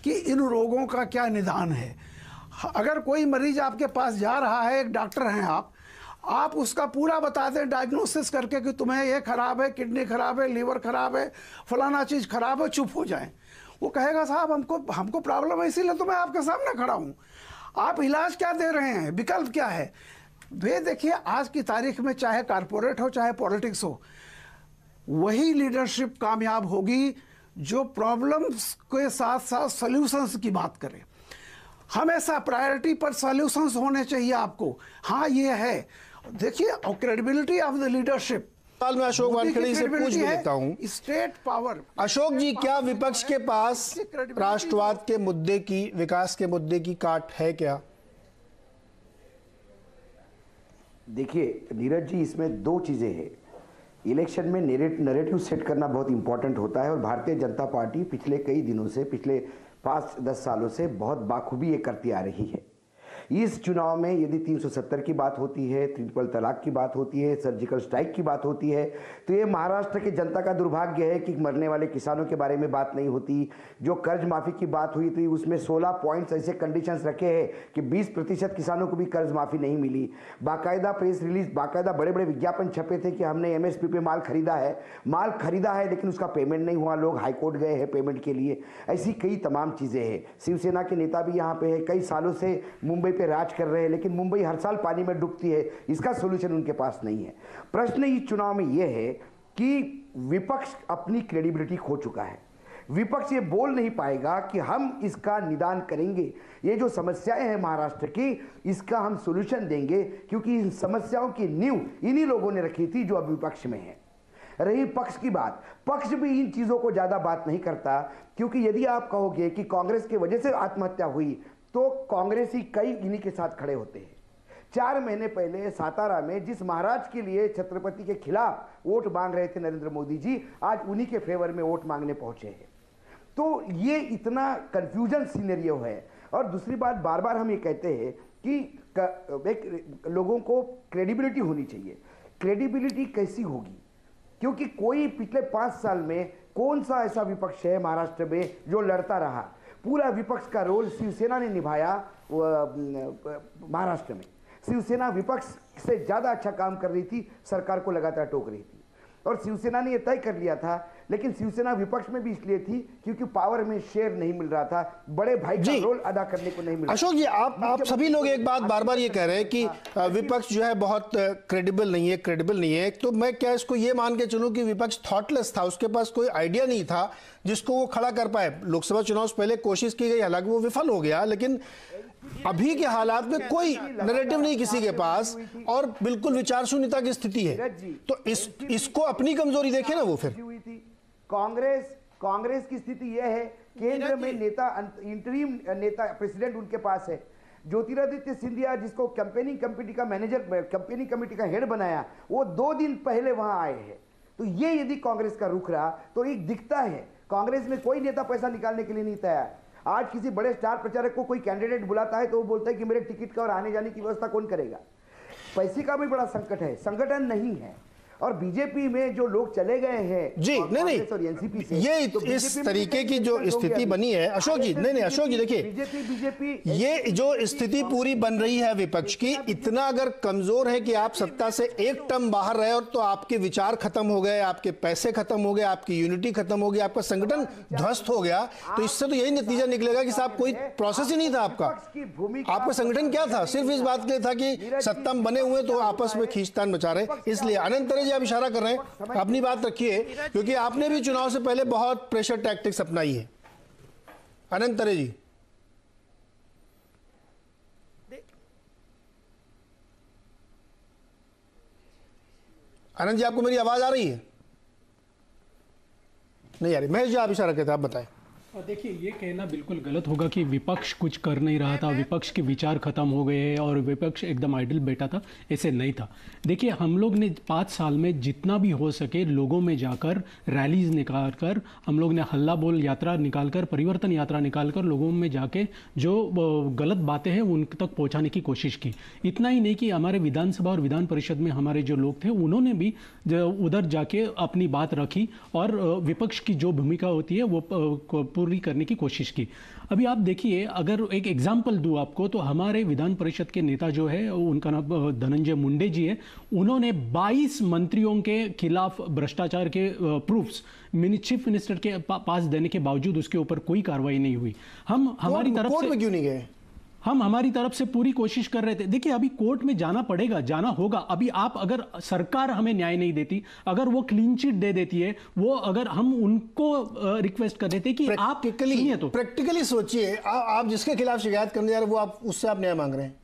कि इन रोगों का क्या निदान है। अगर कोई मरीज़ आपके पास जा रहा है, एक डॉक्टर हैं आप आप उसका पूरा बता दें डायग्नोसिस करके कि तुम्हें ये खराब है, किडनी खराब है, लीवर खराब है, फलाना चीज़ खराब है, चुप हो जाए। वो कहेगा, साहब, हमको हमको प्रॉब्लम है, इसीलिए तो मैं आपके सामने खड़ा हूँ। आप इलाज क्या दे रहे हैं? विकल्प क्या है? वे देखिए, आज की तारीख में चाहे कारपोरेट हो, चाहे पॉलिटिक्स हो वही लीडरशिप कामयाब होगी जो प्रॉब्लम्स के साथ साथ सॉल्यूशंस की बात करें। हमेशा प्रायोरिटी पर सॉल्यूशंस होने चाहिए आपको। हाँ ये है। देखिए और क्रेडिबिलिटी ऑफ़ द लीडरशिप साल में अशोक वानखेड़े से पूछ भी लेता हूँ। स्टेट पावर अशोक जी क्या विपक्ष के पास राष्ट्रवाद के मुद्दे की विकास के मुद्दे की काट है क्या? देखिए नीरज जी इसमें दो चीज़ें हैं। इलेक्शन में नरेटिव सेट करना बहुत इंपॉर्टेंट होता है और भारतीय जनता पार्टी पिछले कई दिनों से, पिछले पाँच दस सालों से बहुत बाखूबी ये करती आ रही है। इस चुनाव में यदि 370 की बात होती है ट्रिपल तलाक की बात होती है, सर्जिकल स्ट्राइक की बात होती है तो ये महाराष्ट्र की जनता का दुर्भाग्य है कि मरने वाले किसानों के बारे में बात नहीं होती। जो कर्ज माफ़ी की बात हुई थी उसमें 16 पॉइंट्स ऐसे कंडीशंस रखे हैं कि 20 प्रतिशत किसानों को भी कर्ज माफ़ी नहीं मिली। बाकायदा प्रेस रिलीज़ बाकायदा बड़े बड़े विज्ञापन छपे थे कि हमने एमएसपी पे माल खरीदा है। माल खरीदा है, लेकिन उसका पेमेंट नहीं हुआ। लोग हाईकोर्ट गए हैं पेमेंट के लिए। ऐसी कई तमाम चीज़ें हैं। शिवसेना के नेता भी यहाँ पे है। कई सालों से मुंबई पे राज कर रहे हैं, लेकिन मुंबई हर साल पानी में डूबती है। इसका सोल्यूशन उनके पास नहीं है। प्रश्न इस चुनाव में यह है कि विपक्ष अपनी क्रेडिबिलिटी खो चुका है। विपक्ष ये बोल नहीं पाएगा कि हम इसका निदान करेंगे। ये जो समस्याएँ हैं महाराष्ट्र की, इसका हम सोल्यूशन देंगे, क्योंकि इन समस्याओं की नींव इन्हीं लोगों ने रखी थी जो अब विपक्ष में है। रही पक्ष की बात। पक्ष भी इन चीज़ों को ज़्यादा बात नहीं करता, क्योंकि यदि आप कहोगे कि कांग्रेस की वजह से आत्महत्या हुई तो कांग्रेसी कई इन्हीं के साथ खड़े होते हैं। चार महीने पहले सातारा में जिस महाराज के लिए छत्रपति के खिलाफ वोट मांग रहे थे नरेंद्र मोदी जी, आज उन्हीं के फेवर में वोट मांगने पहुँचे हैं। तो ये इतना कंफ्यूजन सीनेरियो है। और दूसरी बात बार बार हम ये कहते हैं कि एक लोगों को क्रेडिबिलिटी होनी चाहिए। क्रेडिबिलिटी कैसी होगी? क्योंकि कोई पिछले पाँच साल में कौन सा ऐसा विपक्ष है महाराष्ट्र में जो लड़ता रहा? पूरा विपक्ष का रोल शिवसेना ने निभाया महाराष्ट्र में। शिवसेना विपक्ष से ज़्यादा अच्छा काम कर रही थी, सरकार को लगातार टोक रही थी। और शिवसेना ने यह तय कर लिया था लेकिन शिवसेना विपक्ष में भी इसलिए थी क्योंकि पावर में शेयर नहीं मिल रहा था। बड़े भाई का रोल अदा करने को नहीं मिल। अशोक जी आप आप सभी लोग एक बात बार बार ये कह रहे हैं कि हाँ। विपक्ष जो है बहुत क्रेडिबल नहीं है क्रेडिबल नहीं है। तो मैं क्या इसको ये मान के चलूँ कि विपक्ष थॉटलेस था उसके पास कोई आइडिया नहीं था जिसको वो खड़ा कर पाए। लोकसभा चुनाव से पहले कोशिश की गई हालाँकि वो विफल हो गया लेकिन अभी के हालात में कोई नरेटिव नहीं किसी के पास और बिल्कुल विचार शून्यता की स्थिति है। तो इस इसको अपनी कमज़ोरी देखे ना वो फिर। कांग्रेस कांग्रेस की स्थिति यह है केंद्र में नेता इंटरीम नेता प्रेसिडेंट उनके पास है। ज्योतिरादित्य सिंधिया जिसको कैंपेनिंग कमेटी का मैनेजर कैंपेनिंग कमेटी का हेड बनाया वो दो दिन पहले वहाँ आए हैं। तो ये यदि कांग्रेस का रुख रहा तो एक दिखता है कांग्रेस में कोई नेता पैसा निकालने के लिए नहीं तैयार। आज किसी बड़े स्टार प्रचारक को कोई कैंडिडेट बुलाता है तो वो बोलता है कि मेरे टिकट का और आने जाने की व्यवस्था कौन करेगा? पैसे का भी बड़ा संकट है संगठन नहीं है। और बीजेपी में जो लोग चले गए हैं जी नहीं नहीं और एनसीपी से ये तो इस तरीके की जो स्थिति बनी है अशोक जी नहीं नहीं अशोक जी देखिए बीजेपी बीजेपी ये जो स्थिति पूरी बन रही है विपक्ष की इतना अगर कमज़ोर है कि आप सत्ता से एक टर्म बाहर रहे और तो आपके विचार खत्म हो गए आपके पैसे खत्म हो गए आपकी यूनिटी खत्म हो गई आपका संगठन ध्वस्त हो गया तो इससे तो यही नतीजा निकलेगा कि साहब कोई प्रोसेस ही नहीं था आपका। आपका संगठन क्या था? सिर्फ़ इस बात के लिए था कि सत्ता बने हुए तो आपस में खींचतान बचा रहे इसलिए अनंत जी आप इशारा कर रहे हैं, अपनी बात रखिए, क्योंकि आपने भी चुनाव से पहले बहुत प्रेशर टैक्टिक्स अपनाई है। अनंत तरे जी। आनंद जी, आपको मेरी आवाज़ आ रही है? नहीं आ रही। महेश जी, आप इशारा करते आप बताएँ। और देखिए, ये कहना बिल्कुल गलत होगा कि विपक्ष कुछ कर नहीं रहा था, विपक्ष के विचार खत्म हो गए हैं और विपक्ष एकदम आइडल बैठा था, ऐसे नहीं था। देखिए, हम लोग ने पाँच साल में जितना भी हो सके लोगों में जाकर रैलीज निकाल कर हम लोग ने हल्ला बोल यात्रा निकाल कर परिवर्तन यात्रा निकाल कर लोगों में जाके जो गलत बातें हैं उन तक पहुँचाने की कोशिश की। इतना ही नहीं कि हमारे विधानसभा और विधान परिषद में हमारे जो लोग थे, उन्होंने भी उधर जाके अपनी बात रखी और विपक्ष की जो भूमिका होती है, वो पूरी करने की कोशिश की। अभी आप देखिए अगर एक एग्ज़ाम्पल दूँ आपको तो हमारे विधान परिषद के नेता जो है उनका नाम धनंजय मुंडे जी है। उन्होंने 22 मंत्रियों के खिलाफ भ्रष्टाचार के प्रूफ्स चीफ मिनिस्टर के पास देने के बावजूद उसके ऊपर कोई कार्रवाई नहीं हुई। हम हमारी तरफ़ से क्यों नहीं गए? हम हमारी तरफ़ से पूरी कोशिश कर रहे थे। देखिए अभी कोर्ट में जाना पड़ेगा जाना होगा। अभी आप अगर सरकार हमें न्याय नहीं देती अगर वो क्लीन चिट दे देती है वो अगर हम उनको रिक्वेस्ट कर देते कि आप तो। प्रैक्टिकली सोचिए आप जिसके खिलाफ शिकायत करने जा रहे हैं वो आप उससे आप न्याय मांग रहे हैं।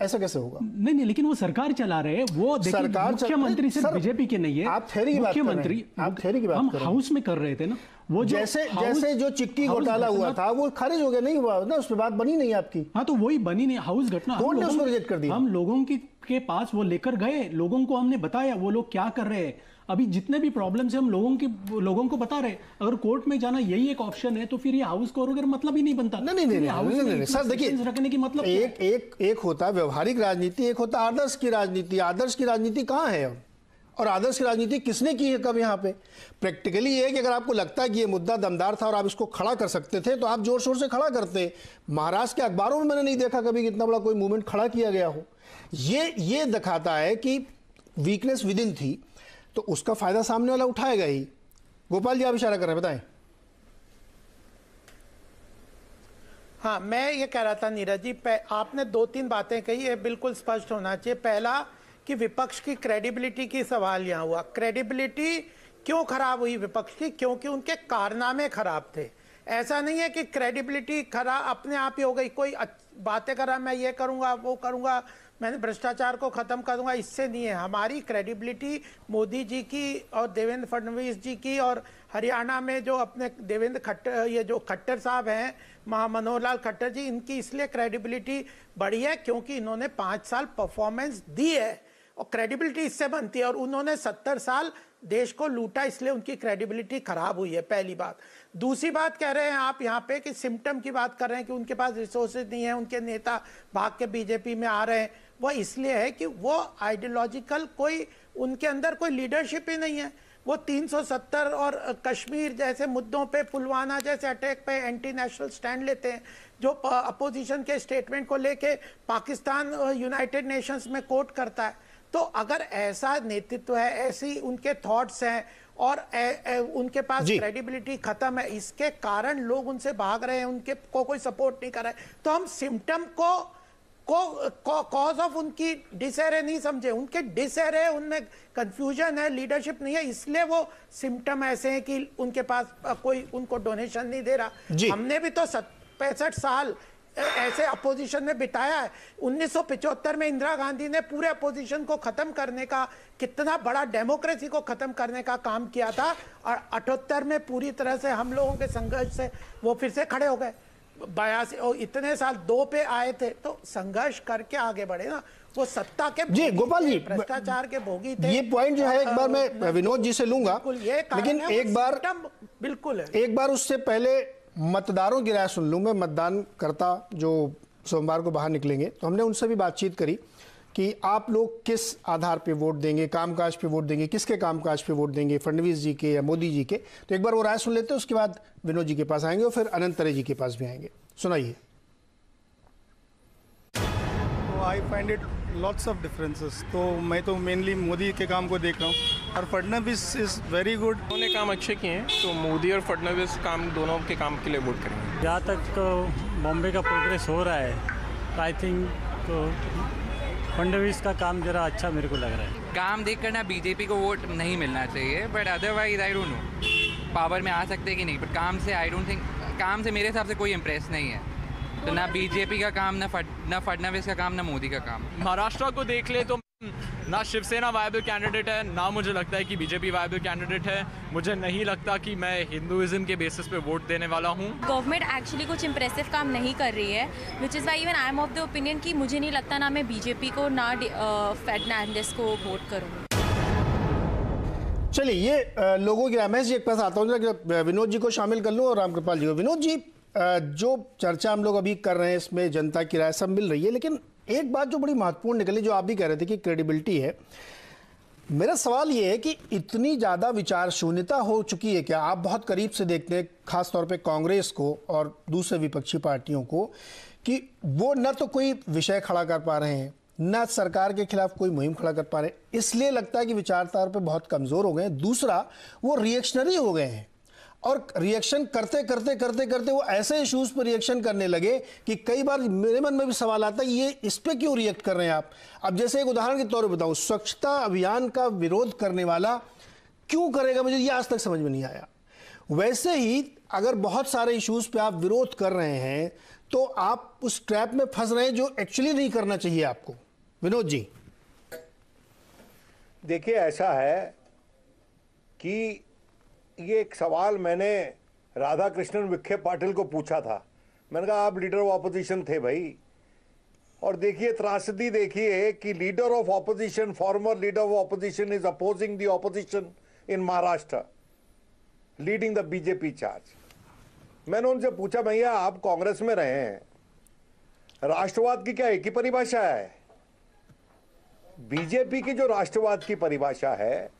ऐसा कैसे होगा? नहीं नहीं लेकिन वो सरकार चला रहे हैं। वो सरकार मुख्यमंत्री सिर्फ़ बीजेपी के नहीं है। आप थेरी की बात। मुख्यमंत्री आप थेरी की बात हम। हाउस में कर रहे थे ना। वो जो जैसे जैसे जो चिक्की घोटाला हुआ था वो खारिज हो गया नहीं हुआ ना उस पर बात बनी नहीं आपकी। हाँ तो वही बनी नहीं हाउस घटना। हम लोगों- रिजेक्ट कर दिया? हम लोगों की के पास वो लेकर गए लोगों को हमने बताया वो लोग क्या कर रहे हैं? अभी जितने भी प्रॉब्लम्स है हम लोगों के लोगों को बता रहे अगर कोर्ट में जाना यही एक ऑप्शन है तो फिर ये हाउस को वगैरह मतलब ही नहीं बनता। नहीं नहीं नहीं हाउस नहीं, नहीं, नहीं, सर देखिए रखने की मतलब एक एक एक होता है व्यवहारिक राजनीति एक होता है आदर्श की राजनीति। आदर्श की राजनीति कहाँ है अब? और आदर्श की राजनीति किसने की है कब यहाँ पे? प्रैक्टिकली ये है कि अगर आपको लगता है कि ये मुद्दा दमदार था और आप इसको खड़ा कर सकते थे तो आप ज़ोर शोर से खड़ा करते महाराष्ट्र के अखबारों में मैंने नहीं देखा कभी इतना बड़ा कोई मूवमेंट खड़ा किया गया हो। ये ये दिखाता है कि वीकनेस विद इन थी। तो उसका फ़ायदा सामने वाला उठाएगा ही। गोपाल जी, आप इशारा कर रहे हैं, बताएँ। हाँ मैं ये कह रहा था नीरज जी आपने दो तीन बातें कही है बिल्कुल स्पष्ट होना चाहिए। पहला, कि विपक्ष की क्रेडिबिलिटी की सवाल यहाँ हुआ। क्रेडिबिलिटी क्यों खराब हुई विपक्ष की? क्योंकि उनके कारनामे खराब थे। ऐसा नहीं है कि क्रेडिबिलिटी खराब अपने आप ही हो गई। कोई बातें करा, मैं ये करूँगा, वो करूँगा मैंने भ्रष्टाचार को खत्म कर दूँगा, इससे नहीं है। हमारी क्रेडिबिलिटी मोदी जी की और देवेंद्र फडणवीस जी की और हरियाणा में जो अपने देवेंद्र खट्टर ये जो खट्टर साहब हैं, महा मनोहर लाल खट्टर जी, इनकी इसलिए क्रेडिबिलिटी बढ़ी है क्योंकि इन्होंने पाँच साल परफॉर्मेंस दी है। और क्रेडिबिलिटी इससे बनती है और उन्होंने सत्तर साल देश को लूटा, इसलिए उनकी क्रेडिबिलिटी खराब हुई है, पहली बात। दूसरी बात कह रहे हैं आप यहाँ पे कि सिम्टम की बात कर रहे हैं कि उनके पास रिसोर्सेज नहीं है, उनके नेता भाग के बीजेपी में आ रहे हैं। वो इसलिए है कि वो आइडियोलॉजिकल कोई, उनके अंदर कोई लीडरशिप ही नहीं है। वो 370 और कश्मीर जैसे मुद्दों पे पुलवामा जैसे अटैक पे एंटी नेशनल स्टैंड लेते हैं, जो अपोजिशन के स्टेटमेंट को लेके पाकिस्तान यूनाइटेड नेशंस में कोट करता है। तो अगर ऐसा नेतृत्व है ऐसी उनके थॉट्स हैं और ए, ए, उनके पास क्रेडिबिलिटी खत्म है इसके कारण लोग उनसे भाग रहे हैं उनके को कोई सपोर्ट नहीं कर रहा है तो हम सिम्टम को को कॉज ऑफ़ उनकी डिसहरे नहीं समझे। उनके डिसहरे उनमें कंफ्यूजन है लीडरशिप नहीं है इसलिए वो सिम्टम ऐसे हैं कि उनके पास कोई उनको डोनेशन नहीं दे रहा। हमने भी तो पैंसठ साल ऐसे अपोजिशन में बिताया है। 1975 में इंदिरा गांधी ने पूरे अपोजिशन को खत्म करने का कितना बड़ा डेमोक्रेसी को खत्म करने का काम किया था और अठहत्तर में पूरी तरह से हम लोगों के संघर्ष से वो फिर से खड़े हो गए। बयासी और इतने साल दो पे आए थे तो संघर्ष करके आगे बढ़े ना। वो सत्ता के जी, गोपाल जी, भ्रष्टाचार के भोगी थे। ये पॉइंट जो है एक बार मैं विनोद जी से लूँगा। लेकिन एक बार बिल्कुल एक बार उससे पहले मतदारों की राय सुन लूँ मैं मतदान करता जो सोमवार को बाहर निकलेंगे। तो हमने उनसे भी बातचीत करी कि आप लोग किस आधार पे वोट देंगे, कामकाज पे वोट देंगे, किसके कामकाज पे वोट देंगे, फडणवीस जी के या मोदी जी के? तो एक बार वो राय सुन लेते हैं, उसके बाद विनोद जी के पास आएँगे और फिर अनंत तरे जी के पास भी आएँगे। सुनाइए। तो I find it lots of differences तो मैं तो मेनली मोदी के काम को देख रहा हूँ और फडनवीस इज़ वेरी गुड उन्होंने काम अच्छे किए हैं तो मोदी और फडणवीस काम दोनों के काम के लिए वोट करेंगे। जहाँ तक तो बॉम्बे का प्रोग्रेस हो रहा है आई थिंक तो फडणवीस का काम ज़रा अच्छा मेरे को लग रहा है। काम देख कर ना बीजेपी को वोट नहीं मिलना चाहिए but otherwise I don't know power में आ सकते हैं कि नहीं बट काम से आई डोंट थिंक काम से मेरे हिसाब से कोई इम्प्रेस नहीं है। तो ना बीजेपी का काम ना फड ना फडणवीस का काम ना मोदी का काम। महाराष्ट्र को देख ले तो ना शिवसेना वायबल कैंडिडेट है ना मुझे लगता है कि बीजेपी वायबल कैंडिडेट है। मुझे नहीं लगता कि मैं हिंदुइज्म के बेसिस पे वोट देने वाला हूँ। गवर्नमेंट एक्चुअली कुछ इंप्रेसिव काम नहीं कर रही है which is why even I am of the opinion कि मुझे नहीं लगता ना मैं बीजेपी को ना फेडनांडिस को वोट करूँगी। चलिए ये लोगों की रमेश जी एक पास आता हूँ विनोद जी को शामिल कर लूँ और रामकृपाल जी को। विनोद जी जो चर्चा हम लोग अभी कर रहे हैं, इसमें जनता की राय सब मिल रही है, लेकिन एक बात जो बड़ी महत्वपूर्ण निकली, जो आप भी कह रहे थे कि क्रेडिबिलिटी है, मेरा सवाल ये है कि इतनी ज़्यादा विचार शून्यता हो चुकी है क्या? आप बहुत करीब से देखते हैं खास तौर पे कांग्रेस को और दूसरे विपक्षी पार्टियों को, कि वो न तो कोई विषय खड़ा कर पा रहे हैं, न सरकार के खिलाफ कोई मुहिम खड़ा कर पा रहे हैं। इसलिए लगता है कि विचारधारा पे बहुत कमज़ोर हो गए हैं। दूसरा, वो रिएक्शनरी हो गए हैं। और रिएक्शन करते करते करते करते वो ऐसे इश्यूज़ पर रिएक्शन करने लगे कि कई बार मेरे मन में भी सवाल आता है, ये इस पर क्यों रिएक्ट कर रहे हैं आप? अब जैसे एक उदाहरण के तौर पर बताऊँ, स्वच्छता अभियान का विरोध करने वाला क्यों करेगा मुझे ये आज तक समझ में नहीं आया। वैसे ही अगर बहुत सारे इश्यूज़ पे आप विरोध कर रहे हैं तो आप उस ट्रैप में फंस रहे हैं जो एक्चुअली नहीं करना चाहिए आपको। विनोद जी। देखिए, ऐसा है कि ये एक सवाल मैंने राधा कृष्णन विखे पाटिल को पूछा था। मैंने कहा, आप लीडर ऑफ़ ऑपोजिशन थे भाई। और देखिए, त्रासदी देखिए कि leader of opposition former leader of opposition is opposing the opposition in Maharashtra leading the BJP charge मैंने उनसे पूछा, भैया, आप कांग्रेस में रहे हैं। राष्ट्रवाद की क्या एक ही परिभाषा है? बीजेपी की जो राष्ट्रवाद की परिभाषा है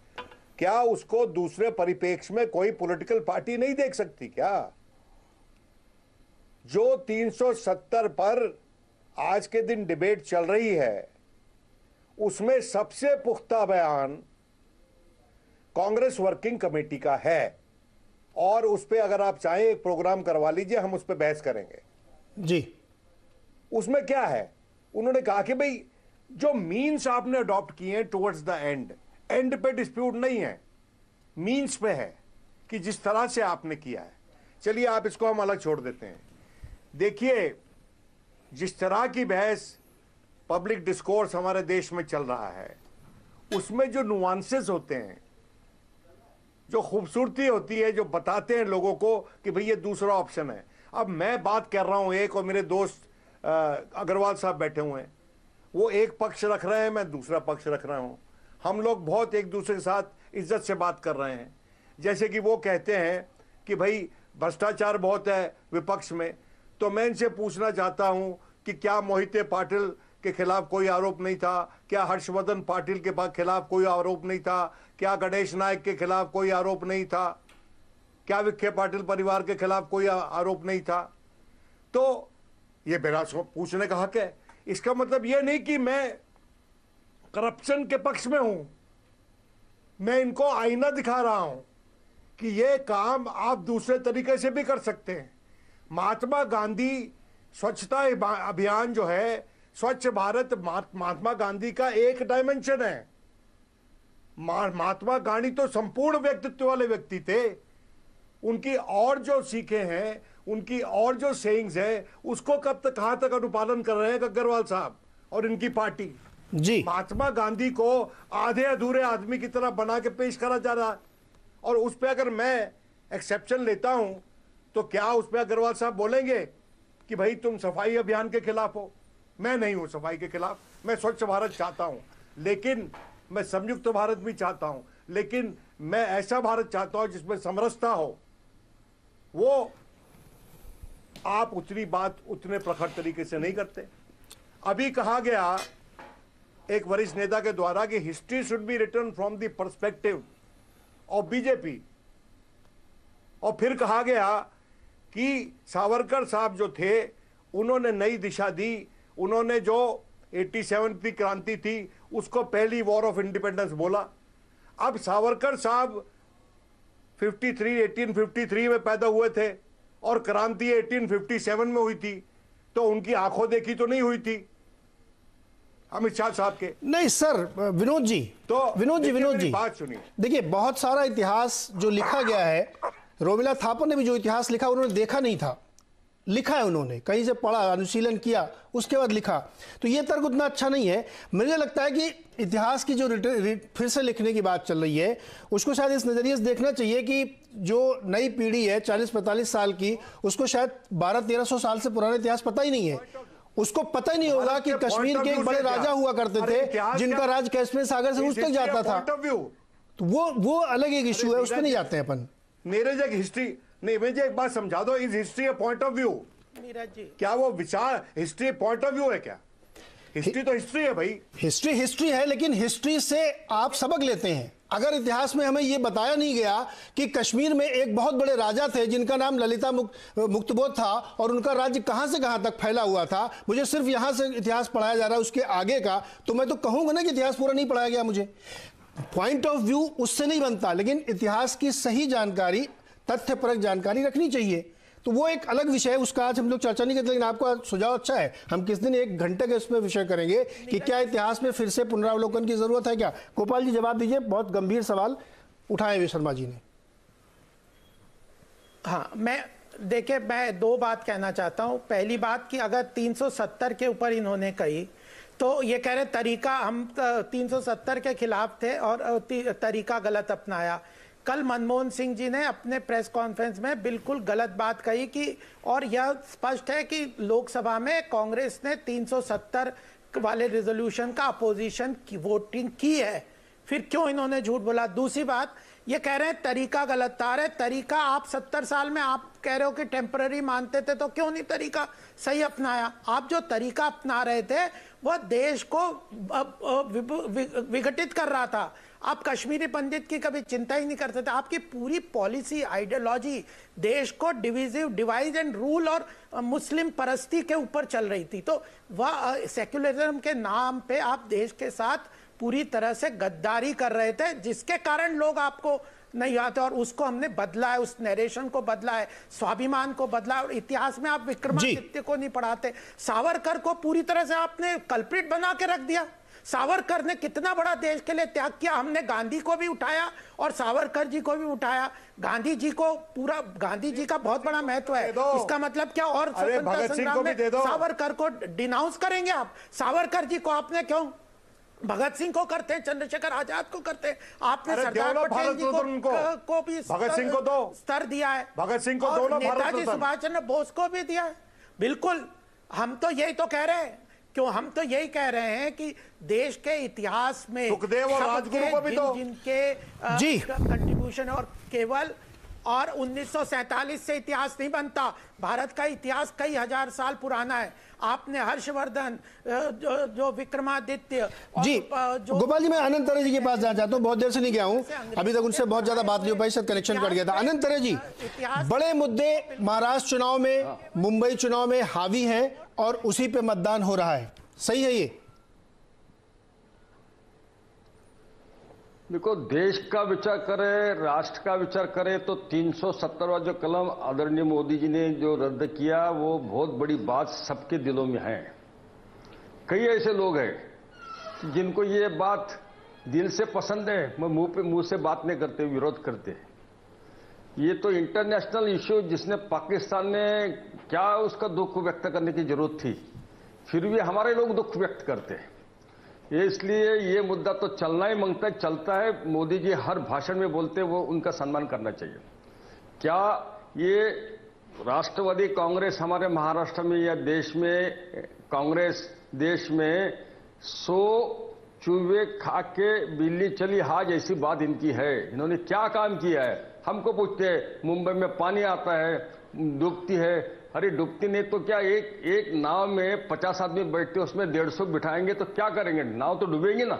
क्या उसको दूसरे परिपेक्ष में कोई पॉलिटिकल पार्टी नहीं देख सकती क्या? जो 370 पर आज के दिन डिबेट चल रही है उसमें सबसे पुख्ता बयान कांग्रेस वर्किंग कमेटी का है। और उस पर अगर आप चाहें एक प्रोग्राम करवा लीजिए हम उस पर बहस करेंगे। जी। उसमें क्या है? उन्होंने कहा कि भाई जो मीन्स आपने अडॉप्ट किए हैं टुवर्ड्स द एंड एंड पे डिस्प्यूट नहीं है। मीन्स पे है कि जिस तरह से आपने किया है। चलिए आप इसको हम अलग छोड़ देते हैं। देखिए, जिस तरह की बहस पब्लिक डिस्कोर्स हमारे देश में चल रहा है, उसमें जो नुआंसेस होते हैं, जो खूबसूरती होती है, जो बताते हैं लोगों को कि भाई ये दूसरा ऑप्शन है। अब मैं बात कर रहा हूँ, एक और मेरे दोस्त अग्रवाल साहब बैठे हुए हैं। वो एक पक्ष रख रहे हैं, मैं दूसरा पक्ष रख रहा हूँ। हम लोग बहुत एक दूसरे के साथ इज़्ज़त से बात कर रहे हैं। जैसे कि वो कहते हैं कि भाई, भ्रष्टाचार बहुत है विपक्ष में। तो मैं इनसे पूछना चाहता हूँ कि क्या मोहिते पाटिल के खिलाफ कोई आरोप नहीं था? क्या हर्षवर्धन पाटिल के खिलाफ कोई आरोप नहीं था? क्या गणेश नायक के खिलाफ कोई आरोप नहीं था? क्या विखे पाटिल परिवार के खिलाफ कोई आरोप नहीं था? तो ये मेरा पूछने का हक है। इसका मतलब ये नहीं कि मैं करप्शन के पक्ष में हूँ। मैं इनको आईना दिखा रहा हूँ कि ये काम आप दूसरे तरीके से भी कर सकते हैं। महात्मा गांधी स्वच्छता अभियान जो है, स्वच्छ भारत महात्मा गांधी का एक डायमेंशन है। महात्मा गांधी तो संपूर्ण व्यक्तित्व वाले व्यक्ति थे। उनकी और जो सीखे हैं, उनकी और जो सेइंग्स है, उसको कब तक, कहाँ तक अनुपालन कर रहे हैं अग्रवाल साहब और इनकी पार्टी? जी। महात्मा गांधी को आधे अधूरे आदमी की तरह बना के पेश करा जा रहा। है और उस पर अगर मैं एक्सेप्शन लेता हूँ तो क्या उस पर अग्रवाल साहब बोलेंगे कि भाई तुम सफ़ाई अभियान के खिलाफ हो? मैं नहीं हूँ सफ़ाई के खिलाफ, मैं स्वच्छ भारत चाहता हूँ। लेकिन मैं संयुक्त भारत भी चाहता हूँ। लेकिन मैं ऐसा भारत चाहता हूँ जिसमें समरसता हो। वो आप उतनी बात उतने प्रखर तरीके से नहीं करते। अभी कहा गया एक वरिष्ठ नेता के द्वारा कि history should be written from the perspective of BJP और फिर कहा गया कि सावरकर साहब जो थे, उन्होंने नई दिशा दी। उन्होंने जो 87 की क्रांति थी, उसको पहली वॉर ऑफ़ इंडिपेंडेंस बोला। अब सावरकर साहब 53 1853 में पैदा हुए थे और क्रांति 1857 में हुई थी तो उनकी आँखों देखी तो नहीं हुई थी। अमित शाह साहब के। नहीं सर विनोद जी। तो विनोद जी विनोद जी। बात सुनिए। देखिए बहुत सारा इतिहास जो लिखा गया है रोमिला थापर ने भी जो इतिहास लिखा उन्होंने देखा नहीं था। लिखा है उन्होंने कहीं से पढ़ा अनुशीलन किया उसके बाद लिखा। तो ये तर्क उतना अच्छा नहीं है। मुझे लगता है कि इतिहास की जो फिर से लिखने की बात चल रही है उसको शायद इस नज़रिए से देखना चाहिए कि जो नई पीढ़ी है 40-45 साल की उसको शायद 12-1300 साल से पुराना इतिहास पता ही नहीं है। उसको पता ही नहीं होगा कि कश्मीर के एक बड़े राजा हुआ करते थे जिनका राज कश्मीर सागर से उस तक जाता था। तो वो वो अलग एक इशू है उसमें नहीं जाते हैं अपन नीरज एक हिस्ट्री नहीं मुझे एक बात समझा दो is history point of view Neeraj ji. क्या वो विचार हिस्ट्री पॉइंट ऑफ़ व्यू है क्या? हिस्ट्री तो हिस्ट्री है भाई। हिस्ट्री हिस्ट्री है लेकिन हिस्ट्री से आप सबक लेते हैं। अगर इतिहास में हमें यह बताया नहीं गया कि कश्मीर में एक बहुत बड़े राजा थे जिनका नाम ललिता मुक, मुक्तबोध था और उनका राज्य कहाँ से कहाँ तक फैला हुआ था मुझे सिर्फ़ यहाँ से इतिहास पढ़ाया जा रहा है उसके आगे का तो मैं तो कहूँगा ना कि इतिहास पूरा नहीं पढ़ाया गया मुझे। पॉइंट ऑफ़ व्यू उससे नहीं बनता लेकिन इतिहास की सही जानकारी तथ्यपरक जानकारी रखनी चाहिए। तो वो एक अलग विषय है, उसका आज हम लोग चर्चा नहीं करते, लेकिन आपका सुझाव अच्छा है। हम किस दिन एक घंटे के इसमें विषय करेंगे कि क्या इतिहास में फिर से पुनरावलोकन की ज़रूरत है क्या? गोपाल जी जवाब दीजिए, बहुत गंभीर सवाल उठाए हुए शर्मा जी ने। हाँ मैं, देखिए, मैं दो बात कहना चाहता हूँ। पहली बात कि अगर 370 के ऊपर इन्होंने कही तो ये कह रहे तरीका, हम 370 के खिलाफ थे और तरीका गलत अपनाया। कल मनमोहन सिंह जी ने अपने प्रेस कॉन्फ्रेंस में बिल्कुल गलत बात कही कि, और यह स्पष्ट है कि लोकसभा में कांग्रेस ने 370 वाले रेजोल्यूशन का अपोजिशन की वोटिंग की है। फिर क्यों इन्होंने झूठ बोला? दूसरी बात, ये कह रहे हैं तरीका गलत था। रहे तरीका आप सत्तर साल में, आप कह रहे हो कि टेम्पररी मानते थे तो क्यों नहीं तरीका सही अपनाया? आप जो तरीका अपना रहे थे, वह देश को विघटित कर रहा था। आप कश्मीरी पंडित की कभी चिंता ही नहीं करते थे आपकी पूरी पॉलिसी आइडियोलॉजी देश को डिविजिव डिवाइड एंड रूल और मुस्लिम परस्ती के ऊपर चल रही थी। तो वह सेक्युलरिज्म के नाम पे आप देश के साथ पूरी तरह से गद्दारी कर रहे थे जिसके कारण लोग आपको नहीं आते और उसको हमने बदला है उस नरेशन को बदला है स्वाभिमान को बदला है और इतिहास में आप विक्रमादित्य को नहीं पढ़ाते। सावरकर को पूरी तरह से आपने कल्प्रिट बना के रख दिया। सावरकर ने कितना बड़ा देश के लिए त्याग किया? हमने गांधी को भी उठाया और सावरकर जी को भी उठाया। गांधी जी को पूरा गांधी जी का बहुत बड़ा महत्व है। इसका मतलब क्या? और स्वतंत्रता संग्राम में सावरकर को डिनाउंस करेंगे आप? सावरकर जी को आपने क्यों? भगत सिंह को करते हैं चंद्रशेखर आज़ाद को करते हैं। आपने सरदार पटेल जी को, को भी भगत सिंह को दो। स्तर दिया है। भगत सिंह को दो नेताजी सुभाष चंद्र बोस को भी दिया है। बिल्कुल हम तो यही तो कह रहे हैं। क्यों? हम तो यही कह रहे हैं कि देश के इतिहास में सुखदेव और राजगुरु को भी तो जिनके जी। कंट्रीब्यूशन और केवल और 1947 से इतिहास नहीं बनता। भारत का इतिहास कई हज़ार साल पुराना है। आपने हर्षवर्धन जो, जो विक्रमादित्य जी। जो गोपाल जी मैं अनंत तरे जी के पास जाना चाहता हूँ। बहुत देर से नहीं गया हूँ। अभी तक उनसे बहुत ज़्यादा बात नहीं हो पाई शायद कनेक्शन कट गया था। अनंत तरे जी बड़े मुद्दे महाराष्ट्र चुनाव में मुंबई चुनाव में हावी है। और उसी पे मतदान हो रहा है। सही है ये? देखो, देश का विचार करे, राष्ट्र का विचार करे तो 370वां जो कलम आदरणीय मोदी जी ने जो रद्द किया, वो बहुत बड़ी बात सबके दिलों में है। कई ऐसे लोग हैं जिनको ये बात दिल से पसंद है मुँह पे, मुँह से बात नहीं करते, विरोध करते। ये तो इंटरनेशनल इश्यू जिसने पाकिस्तान ने क्या उसका दुख व्यक्त करने की ज़रूरत थी? फिर भी हमारे लोग दुख व्यक्त करते हैं। इसलिए ये मुद्दा तो चलना ही माँगता है, चलता है। मोदी जी हर भाषण में बोलते वो उनका सम्मान करना चाहिए। क्या ये राष्ट्रवादी कांग्रेस हमारे महाराष्ट्र में या देश में, कांग्रेस देश में सो चूहे खा के बिल्ली चली हाज ऐसी बात इनकी है। इन्होंने क्या काम किया है? हमको पूछते हैं, मुंबई में पानी आता है, डूबती है। अरे, डूबती नहीं तो क्या एक एक नाव में पचास आदमी बैठते उसमें डेढ़ सौ बिठाएँगे तो क्या करेंगे? नाव तो डूबेंगे ना।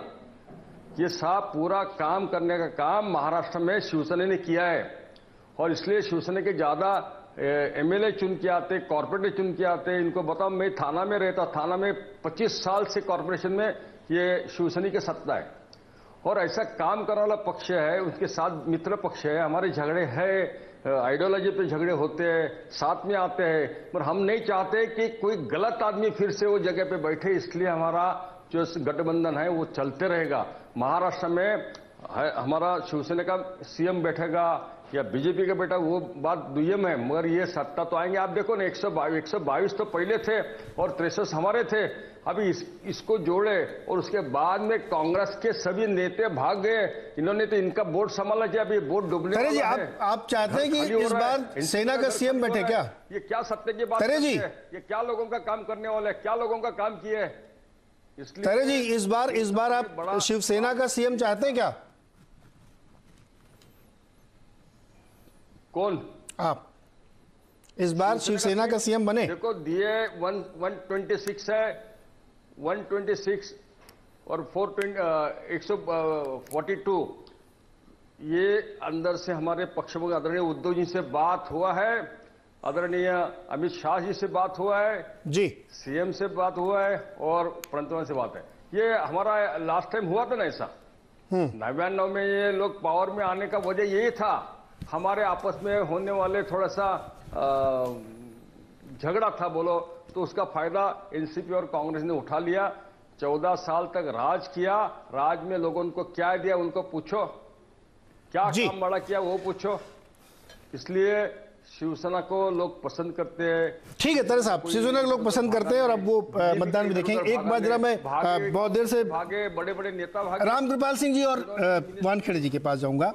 ये साफ़ पूरा काम करने का काम महाराष्ट्र में शिवसेना ने किया है। और इसलिए शिवसेना के ज़्यादा एमएलए चुन के आते कॉरपोरेटर चुन के आते। इनको बताओ, मैं थाना में रहता, थाना में 25 साल से कॉरपोरेशन में ये शिवसेना की सत्ता है। और ऐसा काम करने वाला पक्ष है उनके साथ मित्र पक्ष है, हमारे झगड़े है आइडियोलॉजी पे झगड़े होते हैं, साथ में आते हैं, पर हम नहीं चाहते कि कोई गलत आदमी फिर से वो जगह पे बैठे, इसलिए हमारा जो गठबंधन है वो चलते रहेगा। महाराष्ट्र में हमारा शिवसेना का सीएम बैठेगा या बीजेपी का बेटा वो बात दुयम है मगर ये सत्ता तो आएँगे। आप देखो ना एक सौ एक सौ बाईस तो पहले थे और तिरसठ हमारे थे। अभी इस, इसको जोड़े और उसके बाद में कांग्रेस के सभी नेता भाग गए। इन्होंने तो इनका बोर्ड संभाला किया। अभी बोर्ड डूबने तरे जी आप आप चाहते हैं कि इस बार सेना का सीएम बैठे क्या? ये क्या सत्य की बात जी। ये क्या लोगों का काम करने वाले? क्या लोगों का काम किए? इसलिए जी इस बार इस बार आप शिवसेना का सीएम चाहते हैं क्या? कौन? आप। इस बार शिवसेना का सीएम बने। देखो दिए वन वन ट्वेंटी सिक्स है वन ट्वेंटी सिक्स और फोर एक सौ फोर्टी टू ये अंदर से हमारे पक्ष में आदरणीय उद्धव जी से बात हुआ है आदरणीय अमित शाह जी से बात हुआ है जी। सीएम से बात हुआ है और प्रधानमंत्री से बात है। ये हमारा लास्ट टाइम हुआ था ना ऐसा? नव्यानवे में ये लोग पावर में आने का वजह यही था। हमारे आपस में होने वाले थोड़ा सा झगड़ा था बोलो तो उसका फ़ायदा एनसीपी और कांग्रेस ने उठा लिया। चौदह साल तक राज किया राज में लोगों को क्या दिया उनको पूछो। क्या काम बड़ा किया वो पूछो। इसलिए शिवसेना को लोग पसंद करते हैं। ठीक है तरह साहब शिवसेना को लोग पसंद करते हैं और अब वो मतदान भी देखेंगे। एक बात जरा मैं बहुत देर से भागे बड़े बड़े नेता भागे। राम कृपाल सिंह जी और वानखेड़े जी के पास जाऊँगा।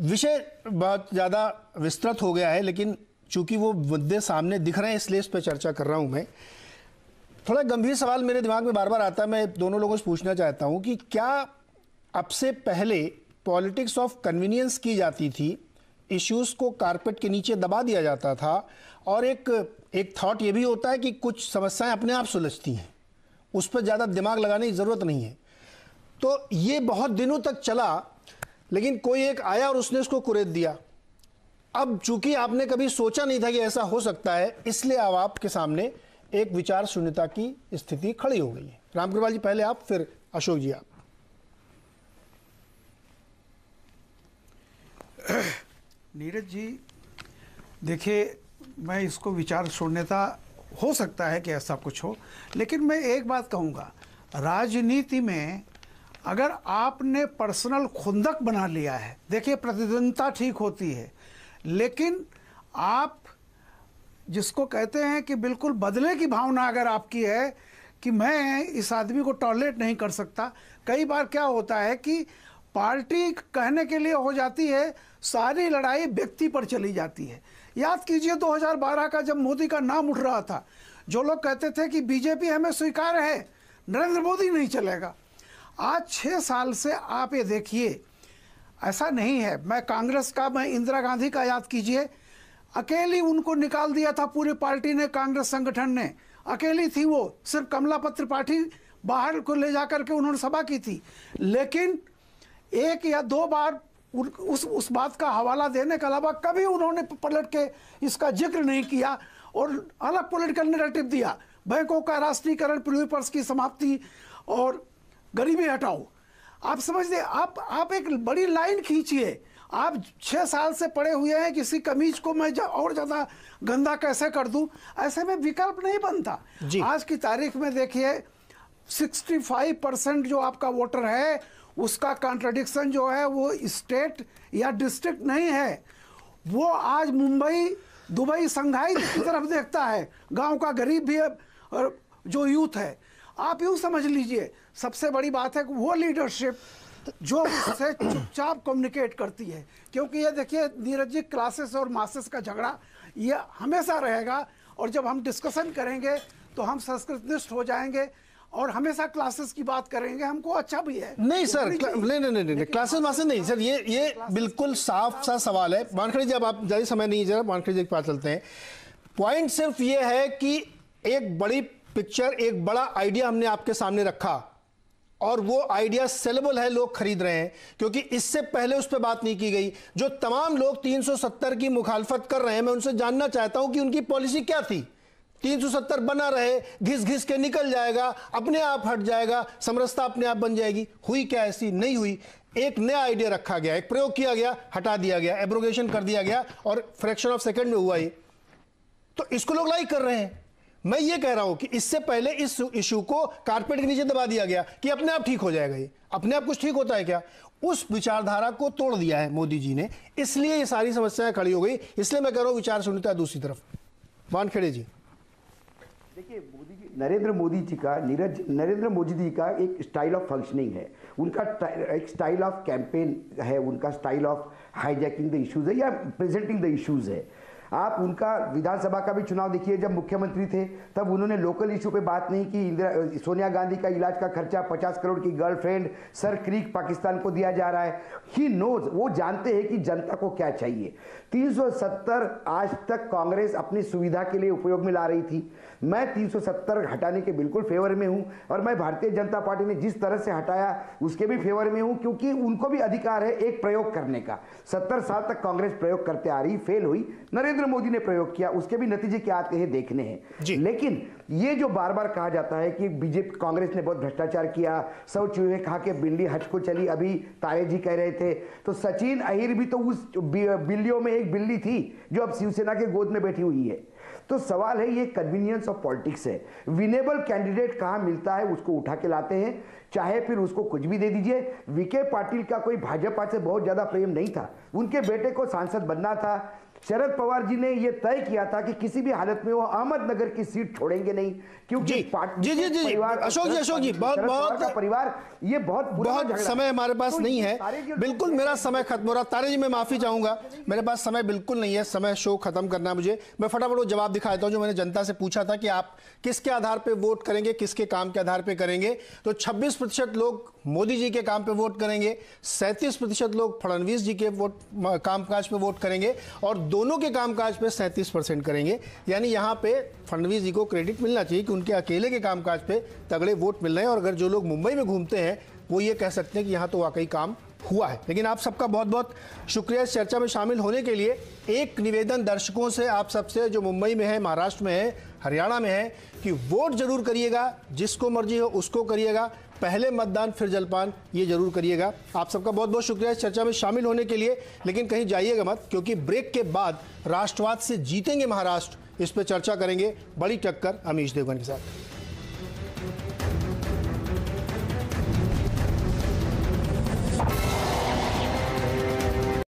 विषय बहुत ज़्यादा विस्तृत हो गया है, लेकिन चूँकि वो मुद्दे सामने दिख रहे हैं, इसलिए इस पर चर्चा कर रहा हूँ मैं। थोड़ा गंभीर सवाल मेरे दिमाग में बार बार आता है, मैं दोनों लोगों से पूछना चाहता हूँ कि क्या अब से पहले पॉलिटिक्स ऑफ़ कन्वीनियंस की जाती थी, इश्यूज़ को कारपेट के नीचे दबा दिया जाता था, और एक एक थॉट ये भी होता है कि कुछ समस्याएँ अपने आप सुलझती हैं, उस पर ज़्यादा दिमाग लगाने की ज़रूरत नहीं है। तो ये बहुत दिनों तक चला लेकिन कोई एक आया और उसने उसको कुरेद दिया। अब चूँकि आपने कभी सोचा नहीं था कि ऐसा हो सकता है, इसलिए अब आपके सामने एक विचार शून्यता की स्थिति खड़ी हो गई है। रामकृपाल जी, पहले आप, फिर अशोक जी आप। नीरज जी, देखिए, मैं इसको विचार शून्यता, हो सकता है कि ऐसा कुछ हो, लेकिन मैं एक बात कहूँगा। राजनीति में अगर आपने पर्सनल खुंदक बना लिया है, देखिए प्रतिद्वंदता ठीक होती है, लेकिन आप जिसको कहते हैं कि बिल्कुल बदले की भावना अगर आपकी है कि मैं इस आदमी को टॉयलेट नहीं कर सकता, कई बार क्या होता है कि पार्टी कहने के लिए हो जाती है, सारी लड़ाई व्यक्ति पर चली जाती है। याद कीजिए 2012 का जब मोदी का नाम उठ रहा था, जो लोग कहते थे कि बीजेपी हमें स्वीकार है, नरेंद्र मोदी नहीं चलेगा। आज छः साल से आप ये देखिए, ऐसा नहीं है। मैं कांग्रेस का, मैं इंदिरा गांधी का याद कीजिए। अकेली उनको निकाल दिया था पूरी पार्टी ने, कांग्रेस संगठन ने। अकेली थी वो, सिर्फ़ कमलापत त्रिपाठी बाहर को ले जाकर के उन्होंने सभा की थी। लेकिन एक या दो बार उस उस बात का हवाला देने के अलावा कभी उन्होंने पलट के इसका ज़िक्र नहीं किया और अलग पॉलिटिकल नैरेटिव दिया। बैंकों का राष्ट्रीयकरण पृथ्वी पर्स की समाप्ति और गरीबी हटाओ। आप समझते आप आप एक बड़ी लाइन खींचिए। आप छह साल से पड़े हुए हैं किसी कमीज को मैं जा, और ज़्यादा गंदा कैसे कर दूँ? ऐसे में विकल्प नहीं बनता। आज की तारीख में देखिए 65 परसेंट जो आपका वोटर है उसका कॉन्ट्रडिक्शन जो है वो स्टेट या डिस्ट्रिक्ट नहीं है। वो आज मुंबई दुबई संघाई की तरफ़ देखता है। गाँव का गरीब भी है और जो यूथ है आप यूँ समझ लीजिए सबसे बड़ी बात है कि वो लीडरशिप जो उससे चुपचाप कम्युनिकेट करती है। क्योंकि ये देखिए नीरज जी क्लासेस और मासेस का झगड़ा ये हमेशा रहेगा और जब हम डिस्कशन करेंगे तो हम संस्कृतनिष्ठ हो जाएँगे और हमेशा क्लासेस की बात करेंगे हमको अच्छा भी है। नहीं सर नहीं नहीं नहीं नहीं क्लासेस वासेस नहीं सर ये ये बिल्कुल साफ़ सा सवाल है। वानखड़ी जी अब आप ज़्यादा समय नहीं जरा वानखड़ी जी के पास चलते हैं। पॉइंट सिर्फ़ ये है कि एक बड़ी पिक्चर एक बड़ा आइडिया हमने आपके सामने रखा और वो आइडिया सेलेबल है, लोग खरीद रहे हैं, क्योंकि इससे पहले उस पर बात नहीं की गई। जो तमाम लोग 370 की मुखालफत कर रहे हैं, मैं उनसे जानना चाहता हूँ कि उनकी पॉलिसी क्या थी। 370 बना रहे घिस घिस के निकल जाएगा, अपने आप हट जाएगा, समरसता अपने आप बन जाएगी। हुई क्या ऐसी? नहीं हुई। एक नया आइडिया रखा गया, एक प्रयोग किया गया, हटा दिया गया एब्रोगेशन कर दिया गया और फ्रैक्शन ऑफ़ सेकेंड में हुआ ये। तो इसको लोग लाइक कर रहे हैं। मैं ये कह रहा हूँ कि इससे पहले इस इशू को कारपेट के नीचे दबा दिया गया कि अपने आप ठीक हो जाएगा ये। अपने आप कुछ ठीक होता है क्या? उस विचारधारा को तोड़ दिया है मोदी जी ने। इसलिए ये सारी समस्याएँ खड़ी हो गई। इसलिए मैं कह रहा हूँ विचार सुनता है दूसरी तरफ़। वानखेड़े जी। देखिए, मोदी जी, नरेंद्र मोदी जी का, नीरज, नरेंद्र मोदी जी का एक स्टाइल ऑफ़ फंक्शनिंग है। उनका एक स्टाइल ऑफ़ कैंपेन है, उनका style of hijacking the issues है या प्रेजेंटिंग द इश्यूज़ है। आप उनका विधानसभा का भी चुनाव देखिए, जब मुख्यमंत्री थे, तब उन्होंने लोकल इशू पे बात नहीं की। इंदिरा सोनिया गांधी का इलाज का खर्चा 50 करोड़ की गर्लफ्रेंड सर क्रीक पाकिस्तान को दिया जा रहा है। ही नोज़ वो जानते हैं कि जनता को क्या चाहिए। 370 आज तक कांग्रेस अपनी सुविधा के लिए उपयोग में ला रही थी। मैं 370 हटाने के बिल्कुल फेवर में हूँ और मैं भारतीय जनता पार्टी ने जिस तरह से हटाया उसके भी फेवर में हूँ क्योंकि उनको भी अधिकार है एक प्रयोग करने का। सत्तर साल तक कांग्रेस प्रयोग करते आ रही फेल हुई। नरेंद्र मोदी ने प्रयोग किया उसके भी नतीजे क्या आते हैं देखने हैं। लेकिन ये जो बार बार कहा जाता है कि बीजेपी कांग्रेस ने बहुत भ्रष्टाचार किया सौ चूहे खा के बिल्ली हज को चली अभी तारे जी कह रहे थे। तो सचिन अहिर भी तो उस बिल्लियों में एक बिल्ली थी जो अब शिवसेना के गोद में बैठी हुई है। तो सवाल है, ये कन्वीनियंस ऑफ़ पॉलिटिक्स है। विनेबल कैंडिडेट कहाँ मिलता है, उसको उठा के लाते हैं। चाहे फिर उसको कुछ भी दे दीजिए। विके पाटिल का कोई भाजपा से बहुत ज़्यादा प्रेम नहीं था। उनके बेटे को सांसद बनना था। शरद पवार जी ने यह तय किया था कि किसी भी हालत में वो अहमदनगर की सीट छोड़ेंगे नहीं क्योंकि जी। जी जी परिवार अशोक जी अशोक जी बहुत बहुत परिवार ये बहुत बहुत समय हमारे पास तो नहीं है। बिल्कुल मेरा समय खत्म हो रहा तारे जी मैं माफ़ी चाहूँगा। मेरे पास समय बिल्कुल नहीं है। समय शो खत्म करना मुझे। मैं फटाफट वो जवाब दिखा देता हूँ जो मैंने जनता से पूछा था कि आप किसके आधार पर वोट करेंगे किसके काम के आधार पर करेंगे। तो छब्बीस लोग मोदी जी के काम पे वोट करेंगे, सैंतीस प्रतिशत लोग फडणवीस जी के वोट कामकाज पे वोट करेंगे और दोनों के कामकाज पे सैंतीस परसेंट करेंगे। यानी यहाँ पे फडणवीस जी को क्रेडिट मिलना चाहिए कि उनके अकेले के कामकाज पे तगड़े वोट मिल रहे हैं और अगर जो लोग मुंबई में घूमते हैं, वो ये कह सकते हैं कि यहाँ तो वाकई काम हुआ है। लेकिन आप सबका बहुत बहुत शुक्रिया इस चर्चा में शामिल होने के लिए। एक निवेदन दर्शकों से, आप सबसे जो मुंबई में है, महाराष्ट्र में है, हरियाणा में है, कि वोट ज़रूर करिएगा, जिसको मर्ज़ी हो उसको करिएगा। पहले मतदान, फिर जलपान, ये ज़रूर करिएगा। आप सबका बहुत बहुत शुक्रिया इस चर्चा में शामिल होने के लिए, लेकिन कहीं जाइएगा मत, क्योंकि ब्रेक के बाद राष्ट्रवाद से जीतेंगे महाराष्ट्र। इस पर चर्चा करेंगे बड़ी टक्कर अमीश देवगन के साथ।